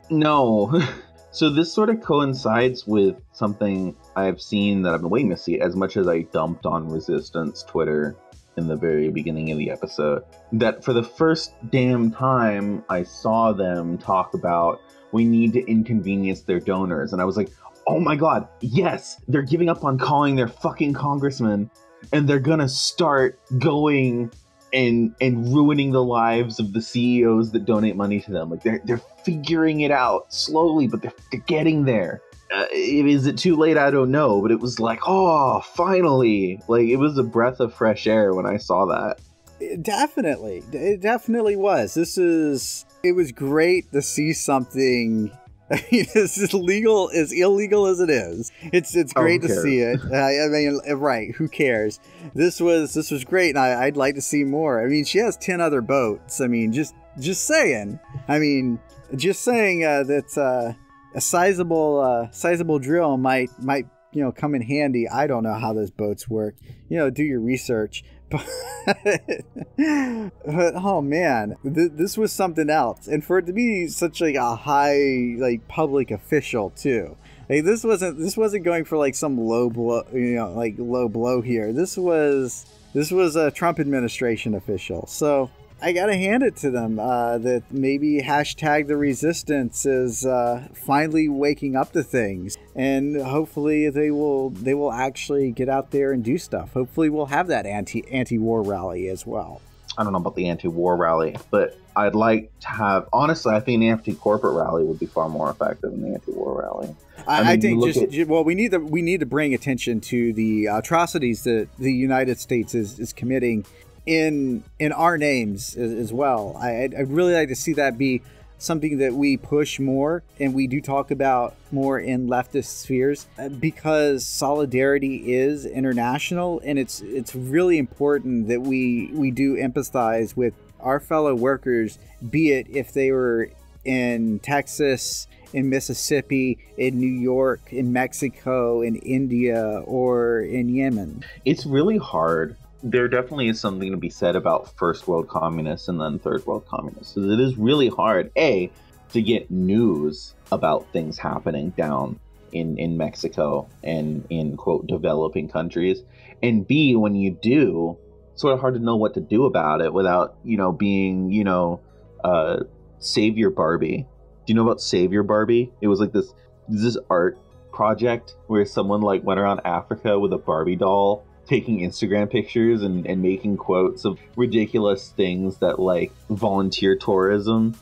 No. [laughs] So this sort of coincides with something I've seen that I've been waiting to see as much as I dumped on Resistance Twitter in the very beginning of the episode. That for the first damn time I saw them talk about we need to inconvenience their donors and I was like, "Oh my god, yes, they're giving up on calling their fucking congressman and they're to start going and and ruining the lives of the CEOs that donate money to them. Like they're they're figuring it out slowly, but they're, they're getting there. Uh, is it too late? I don't know, but it was like, oh, finally! Like it was a breath of fresh air when I saw that. It definitely, it definitely was. This is. It was great to see something [laughs] I mean, it's as legal as illegal as it is. It's it's oh, great to see it. Uh, I mean, uh, right? Who cares? This was this was great, and I, would like to see more. I mean, she has ten other boats. I mean, just just saying. I mean, just saying uh, that uh, a sizable uh, sizable drill might might you know come in handy. I don't know how those boats work. You know, do your research. [laughs] But, oh man, th- this was something else, and for it to be such like a high like public official too. Like this wasn't this wasn't going for like some low blow, you know, like low blow here. This was this was a Trump administration official. So I gotta hand it to them uh, that maybe hashtag the resistance is uh, finally waking up to things, and hopefully they will they will actually get out there and do stuff. Hopefully we'll have that anti anti war rally as well. I don't know about the anti war rally, but I'd like to have honestly. I think an anti corporate rally would be far more effective than the anti war rally. I, I I, think just at- well, we need to we need to bring attention to the atrocities that the United States is, is committing in in our names as, as well. I I'd, really like to see that be something that we push more and we do talk about more in leftist spheres uh, because solidarity is international and it's it's really important that we we do empathize with our fellow workers be it if they were in Texas in Mississippi in New York in Mexico in India or in Yemen it's really hard. There definitely is something to be said about first world communists and then third world communists. 'Cause it is really hard, A, to get news about things happening down in, in Mexico and in quote developing countries. And B, when you do, it's sort of hard to know what to do about it without, you know, being, you know, uh Savior Barbie. Do you know about Savior Barbie? It was like this this art project where someone like went around Africa with a Barbie doll taking Instagram pictures and, and making quotes of ridiculous things that like volunteer tourism.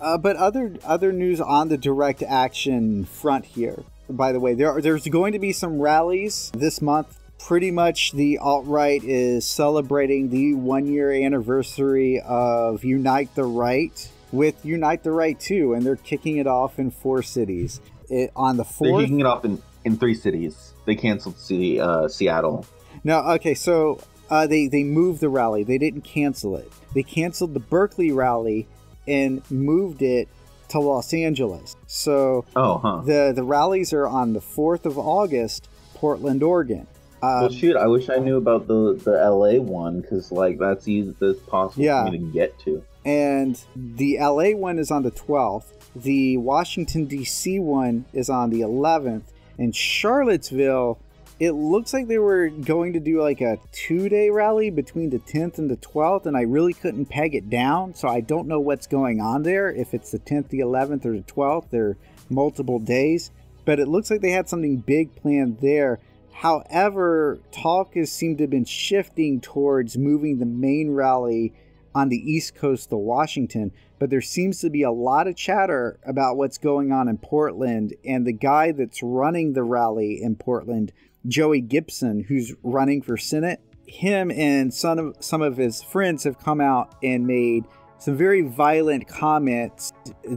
Uh, but other other news on the direct action front here. By the way, there are, there's going to be some rallies this month. Pretty much, the alt right is celebrating the one year anniversary of Unite the Right with Unite the Right 2, and they're kicking it off in four cities. It, on the They're kicking it off in, in three cities. They canceled C, uh, Seattle. No, okay, so uh, they they moved the rally. They didn't cancel it. They canceled the Berkeley rally and moved it to Los Angeles. So Oh, huh. the the rallies are on the fourth of August, Portland, Oregon. well, Um, shoot, I wish I knew about the, the LA one because like that's easy as possible Yeah. for me to get to. and the LA one is on the twelfth. The Washington D.C. one is on the eleventh, and Charlottesville. It looks like they were going to do like a two day rally between the 10th and the 12th, and I really couldn't peg it down. So I don't know what's going on there. If it's the 10th, the 11th, or the 12th, they're multiple days. But it looks like they had something big planned there. However, talk has seemed to have been shifting towards moving the main rally on the East Coast to Washington. But there seems to be a lot of chatter about what's going on in Portland, and the guy that's running the rally in Portland Joey Gibson, who's running for Senate. Him and some of some of his friends have come out and made some very violent comments.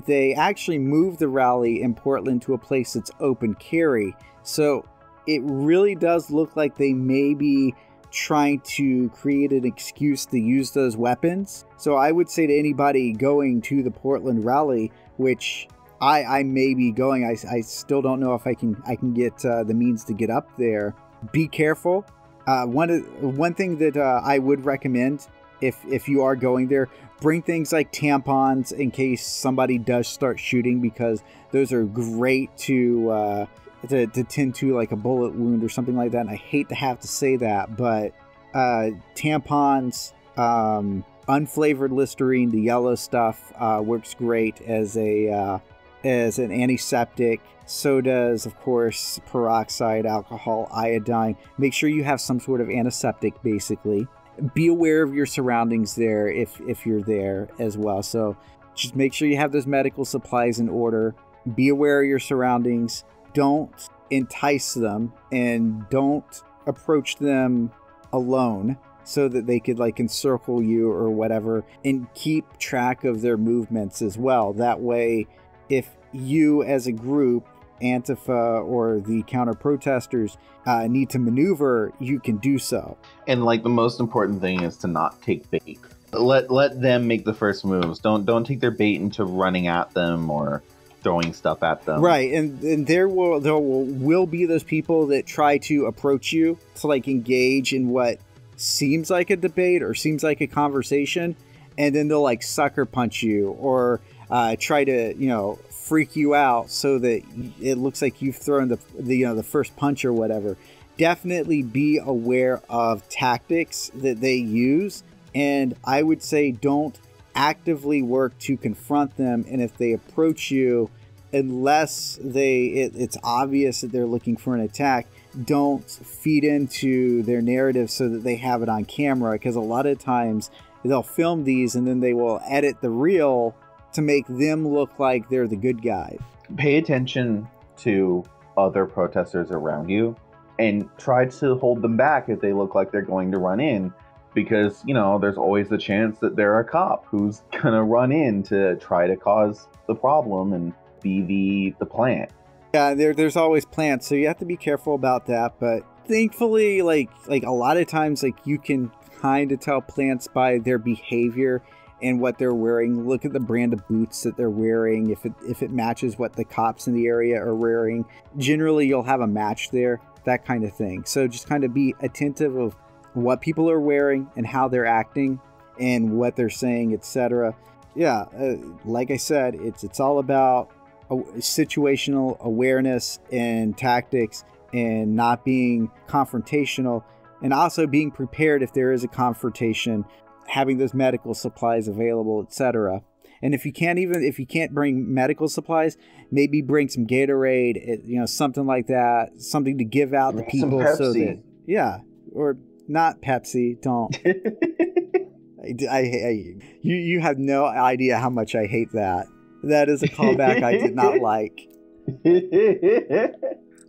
They actually moved the rally in Portland to a place that's open carry. So it really does look like they may be trying to create an excuse to use those weapons. So I would say to anybody going to the Portland rally, which I, I may be going. I, I still don't know if I can I can get uh, the means to get up there. Be careful. Uh, one one thing that uh, I would recommend if if you are going there, bring things like tampons in case somebody does start shooting because those are great to uh, to, to tend to like a bullet wound or something like that. And I hate to have to say that, but uh, tampons. Um, unflavored Listerine, the yellow stuff, uh, works great as a uh, as an antiseptic. So does, of course, peroxide, alcohol, iodine. Make sure you have some sort of antiseptic, basically. Be aware of your surroundings there if if you're there as well. So just make sure you have those medical supplies in order. Be aware of your surroundings. Don't entice them and don't approach them alone so that they could like encircle you or whatever and keep track of their movements as well. That way, if you as a group, Antifa or the counter protesters, uh, need to maneuver, you can do so. And like the most important thing is to not take bait. Let let them make the first moves. Don't don't take their bait into running at them or throwing stuff at them. Right, and, and there will there will, will be those people that try to approach you to like engage in what seems like a debate or seems like a conversation, and then they'll like sucker punch you or uh, try to you know freak you out so that it looks like you've thrown the, the you know the first punch or whatever. Definitely be aware of tactics that they use, and I would say don't actively work to confront them. And if they approach you, unless they it, it's obvious that they're looking for an attack don't feed into their narrative so that they have it on camera because a lot of times they'll film these and then they will edit the reel to make them look like they're the good guy Pay attention to other protesters around you and try to hold them back if they look like they're going to run in because you know there's always the chance that they're a cop who's [laughs] gonna run in to try to cause the problem and be the the plant Yeah, there, there's always plants, so you have to be careful about that. But thankfully, like like a lot of times, like you can kind of tell plants by their behavior and what they're wearing. Look at the brand of boots that they're wearing. If it if it matches what the cops in the area are wearing, generally you'll have a match there. That kind of thing. So just kind of be attentive of what people are wearing and how they're acting and what they're saying, etc. Yeah, uh, like I said, it's it's all about situational awareness and tactics and not being confrontational and also being prepared if there is a confrontation having those medical supplies available etc and if you can't even if you can't bring medical supplies maybe bring some gatorade eh, you know something like that something to give out to Bring some people so that yeah or not pepsi don't. [laughs] I, I, I- you you have no idea how much i hate that. That is a callback i did not [laughs] like.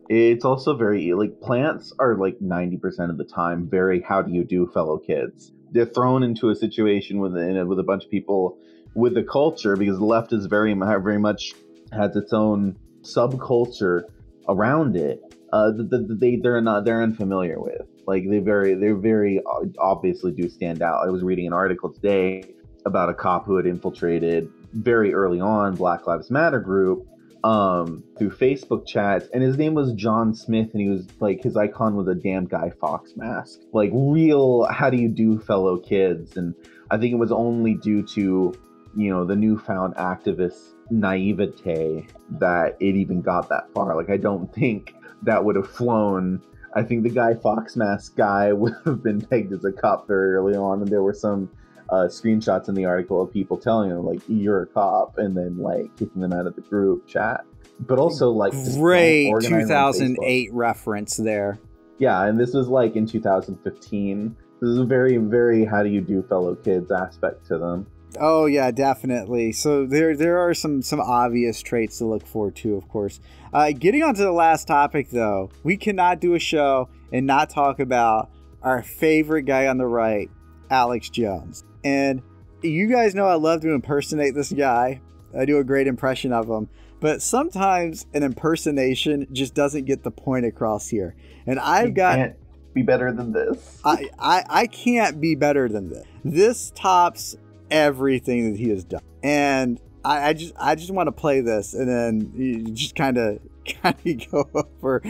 It's also very like plants are like 90% of the time very how do you do fellow kids they're thrown into a situation with a, with a bunch of people with the culture because the left is very very much has its own subculture around it uh that they they're not they're unfamiliar with. Like they very they very obviously do stand out. I was reading an article today about a cop who had infiltrated very early on black lives matter group um through facebook chats and his name was john smith and he was like his icon was a damn Guy Fawkes mask. Like real how do you do fellow kids? And i think it was only due to you know the newfound activist naivete that it even got that far. Like i don't think that would have flown. I think the Guy Fawkes mask guy [laughs] would have been pegged as a cop very early on and there were some uh, screenshots in the article of people telling him like you're a cop and then like kicking them out of the group chat but also like great organize on 2008 reference there yeah and this was like in 2015 this is a very very how do you do fellow kids aspect to them Oh yeah, definitely. So there there are some some obvious traits to look forward to, of course. Uh, getting on to the last topic, though, we cannot do a show and not talk about our favorite guy on the right, Alex Jones. And you guys know I love to impersonate this guy. I do a great impression of him. But sometimes an impersonation just doesn't get the point across here. And I've You got can't be better than this I, I I can't be better than this. This tops everything that he has done, and I, I just I just want to play this and then you just kind of [laughs] kind of go over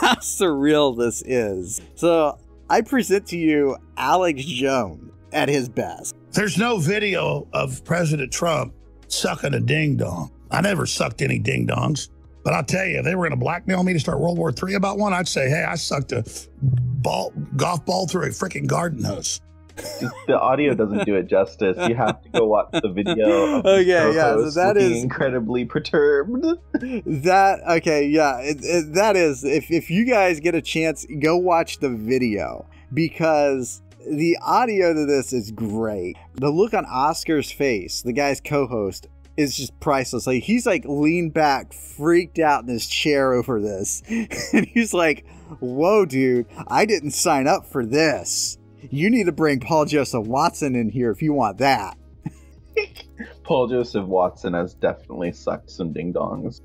how surreal this is. So I present to you Alex Jones at his best. There's no video of President Trump sucking a ding dong. I never sucked any ding dongs. But I'll tell you, if they were going to blackmail me to start World War III about one, I'd say, hey, I sucked a ball, golf ball through a freaking garden hose. [laughs] The audio doesn't do it justice. You have to go watch the video. Of Okay, yeah, so co-host that looking is- incredibly perturbed. That okay, yeah, it, it, that is. If if you guys get a chance, go watch the video because the audio to this is great. The look on Oscar's face, the guy's co-host, is just priceless. Like he's like leaned back, freaked out in his chair over this, [laughs] and he's like, "Whoa, dude, I didn't sign up for this. You need to bring Paul Joseph Watson in here if you want that." [laughs] Paul Joseph Watson has definitely sucked some ding dongs.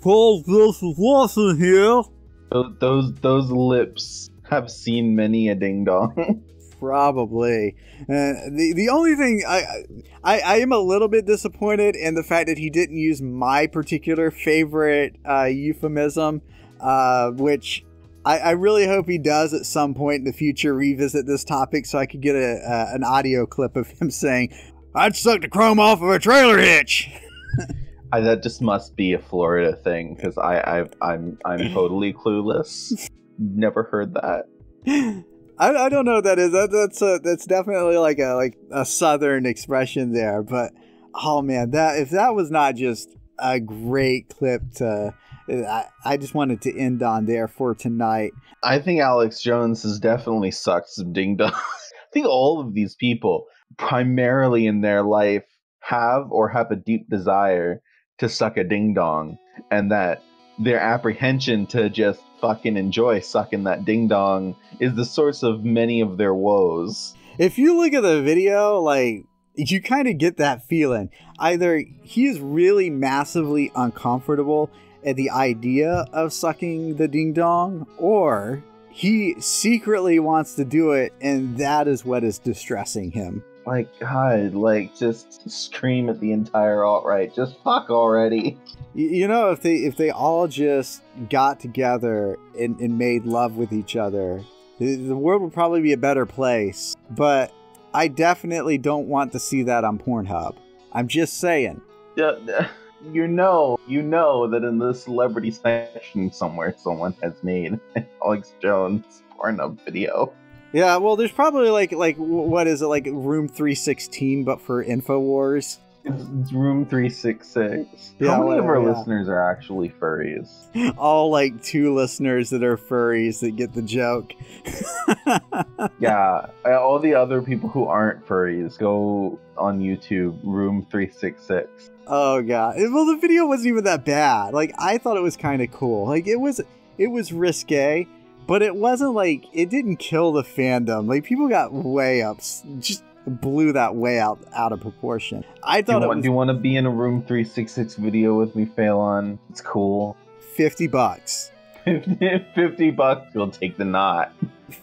Paul Joseph Watson here. Those, those those lips have seen many a ding dong. [laughs] Probably. Uh, the the only thing I, I I am a little bit disappointed in the fact that he didn't use my particular favorite uh, euphemism, uh, which I, I really hope he does at some point in the future revisit this topic so I could get a, uh, an audio clip of him saying, "I'd suck the chrome off of a trailer hitch." [laughs] I, that just must be a Florida thing because I, I I'm I'm [laughs] totally clueless. Never heard that. [laughs] I, I don't know what that is. That, that's a, that's definitely like a like a southern expression there. But oh man, that if that was not just a great clip to, I, I just wanted to end on there for tonight. I think Alex Jones has definitely sucked some ding dong. [laughs] I think all of these people, primarily in their life, have or have a deep desire to suck a ding dong, and that their apprehension to just fucking enjoy sucking that ding dong is the source of many of their woes. If you look at the video, like you kind of get that feeling. Either he is really massively uncomfortable at the idea of sucking the ding dong, or he secretly wants to do it, and that is what is distressing him. Like God, like just scream at the entire alt right. Just fuck already. [laughs] You know, if they if they all just got together and, and made love with each other, the, the world would probably be a better place. But I definitely don't want to see that on Pornhub. I'm just saying. [laughs] You know, you know that in the celebrity section somewhere, someone has made [laughs] Alex Jones Pornhub video. Yeah, well, there's probably like like what is it like Room 316, but for Infowars. It's room three six six. Yeah, How many of our yeah. listeners are actually furries? [laughs] All like two listeners that are furries that get the joke. [laughs] Yeah, all the other people who aren't furries go on YouTube. Room three six six. Oh god. Well, the video wasn't even that bad. Like I thought it was kind of cool. Like it was it was risque, but it wasn't like it didn't kill the fandom. Like people got way up just blew that way out out of proportion. I Do you, thought it want, was do you want to be in a room three six six video with me, Faolan? It's cool. 50 bucks. [laughs] Fifty bucks, you'll take the knot.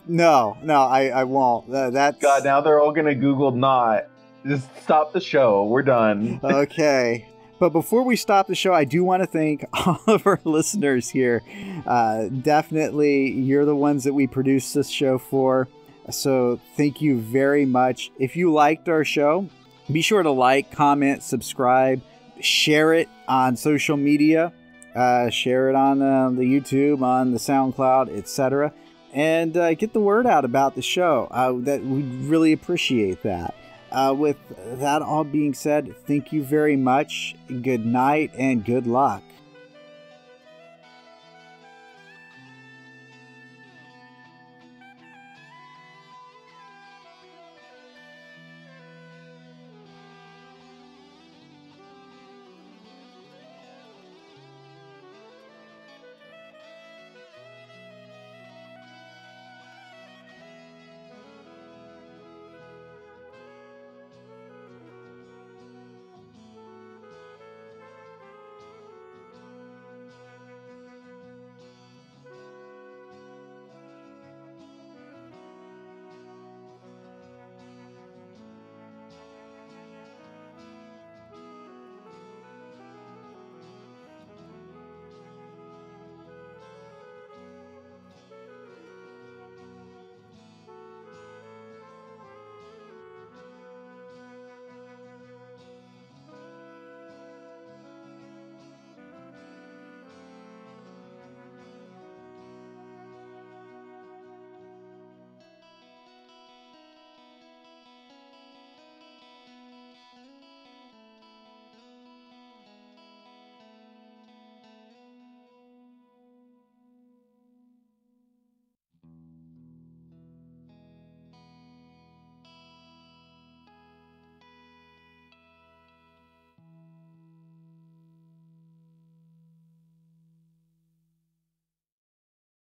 No, no, I I won't. That, that's God, now they're all gonna Google knot. Just stop the show. We're done. okay. [laughs] But before we stop the show, I do want to thank [laughs] all of our listeners here. Uh, definitely, you're the ones that we produce this show for. So thank you very much. If you liked our show, be sure to like, comment, subscribe, share it on social media, uh, share it on uh, the YouTube, on the SoundCloud, etc., and uh, get the word out about the show. Uh, that we really appreciate that. Uh, with that all being said, thank you very much. Good night and good luck.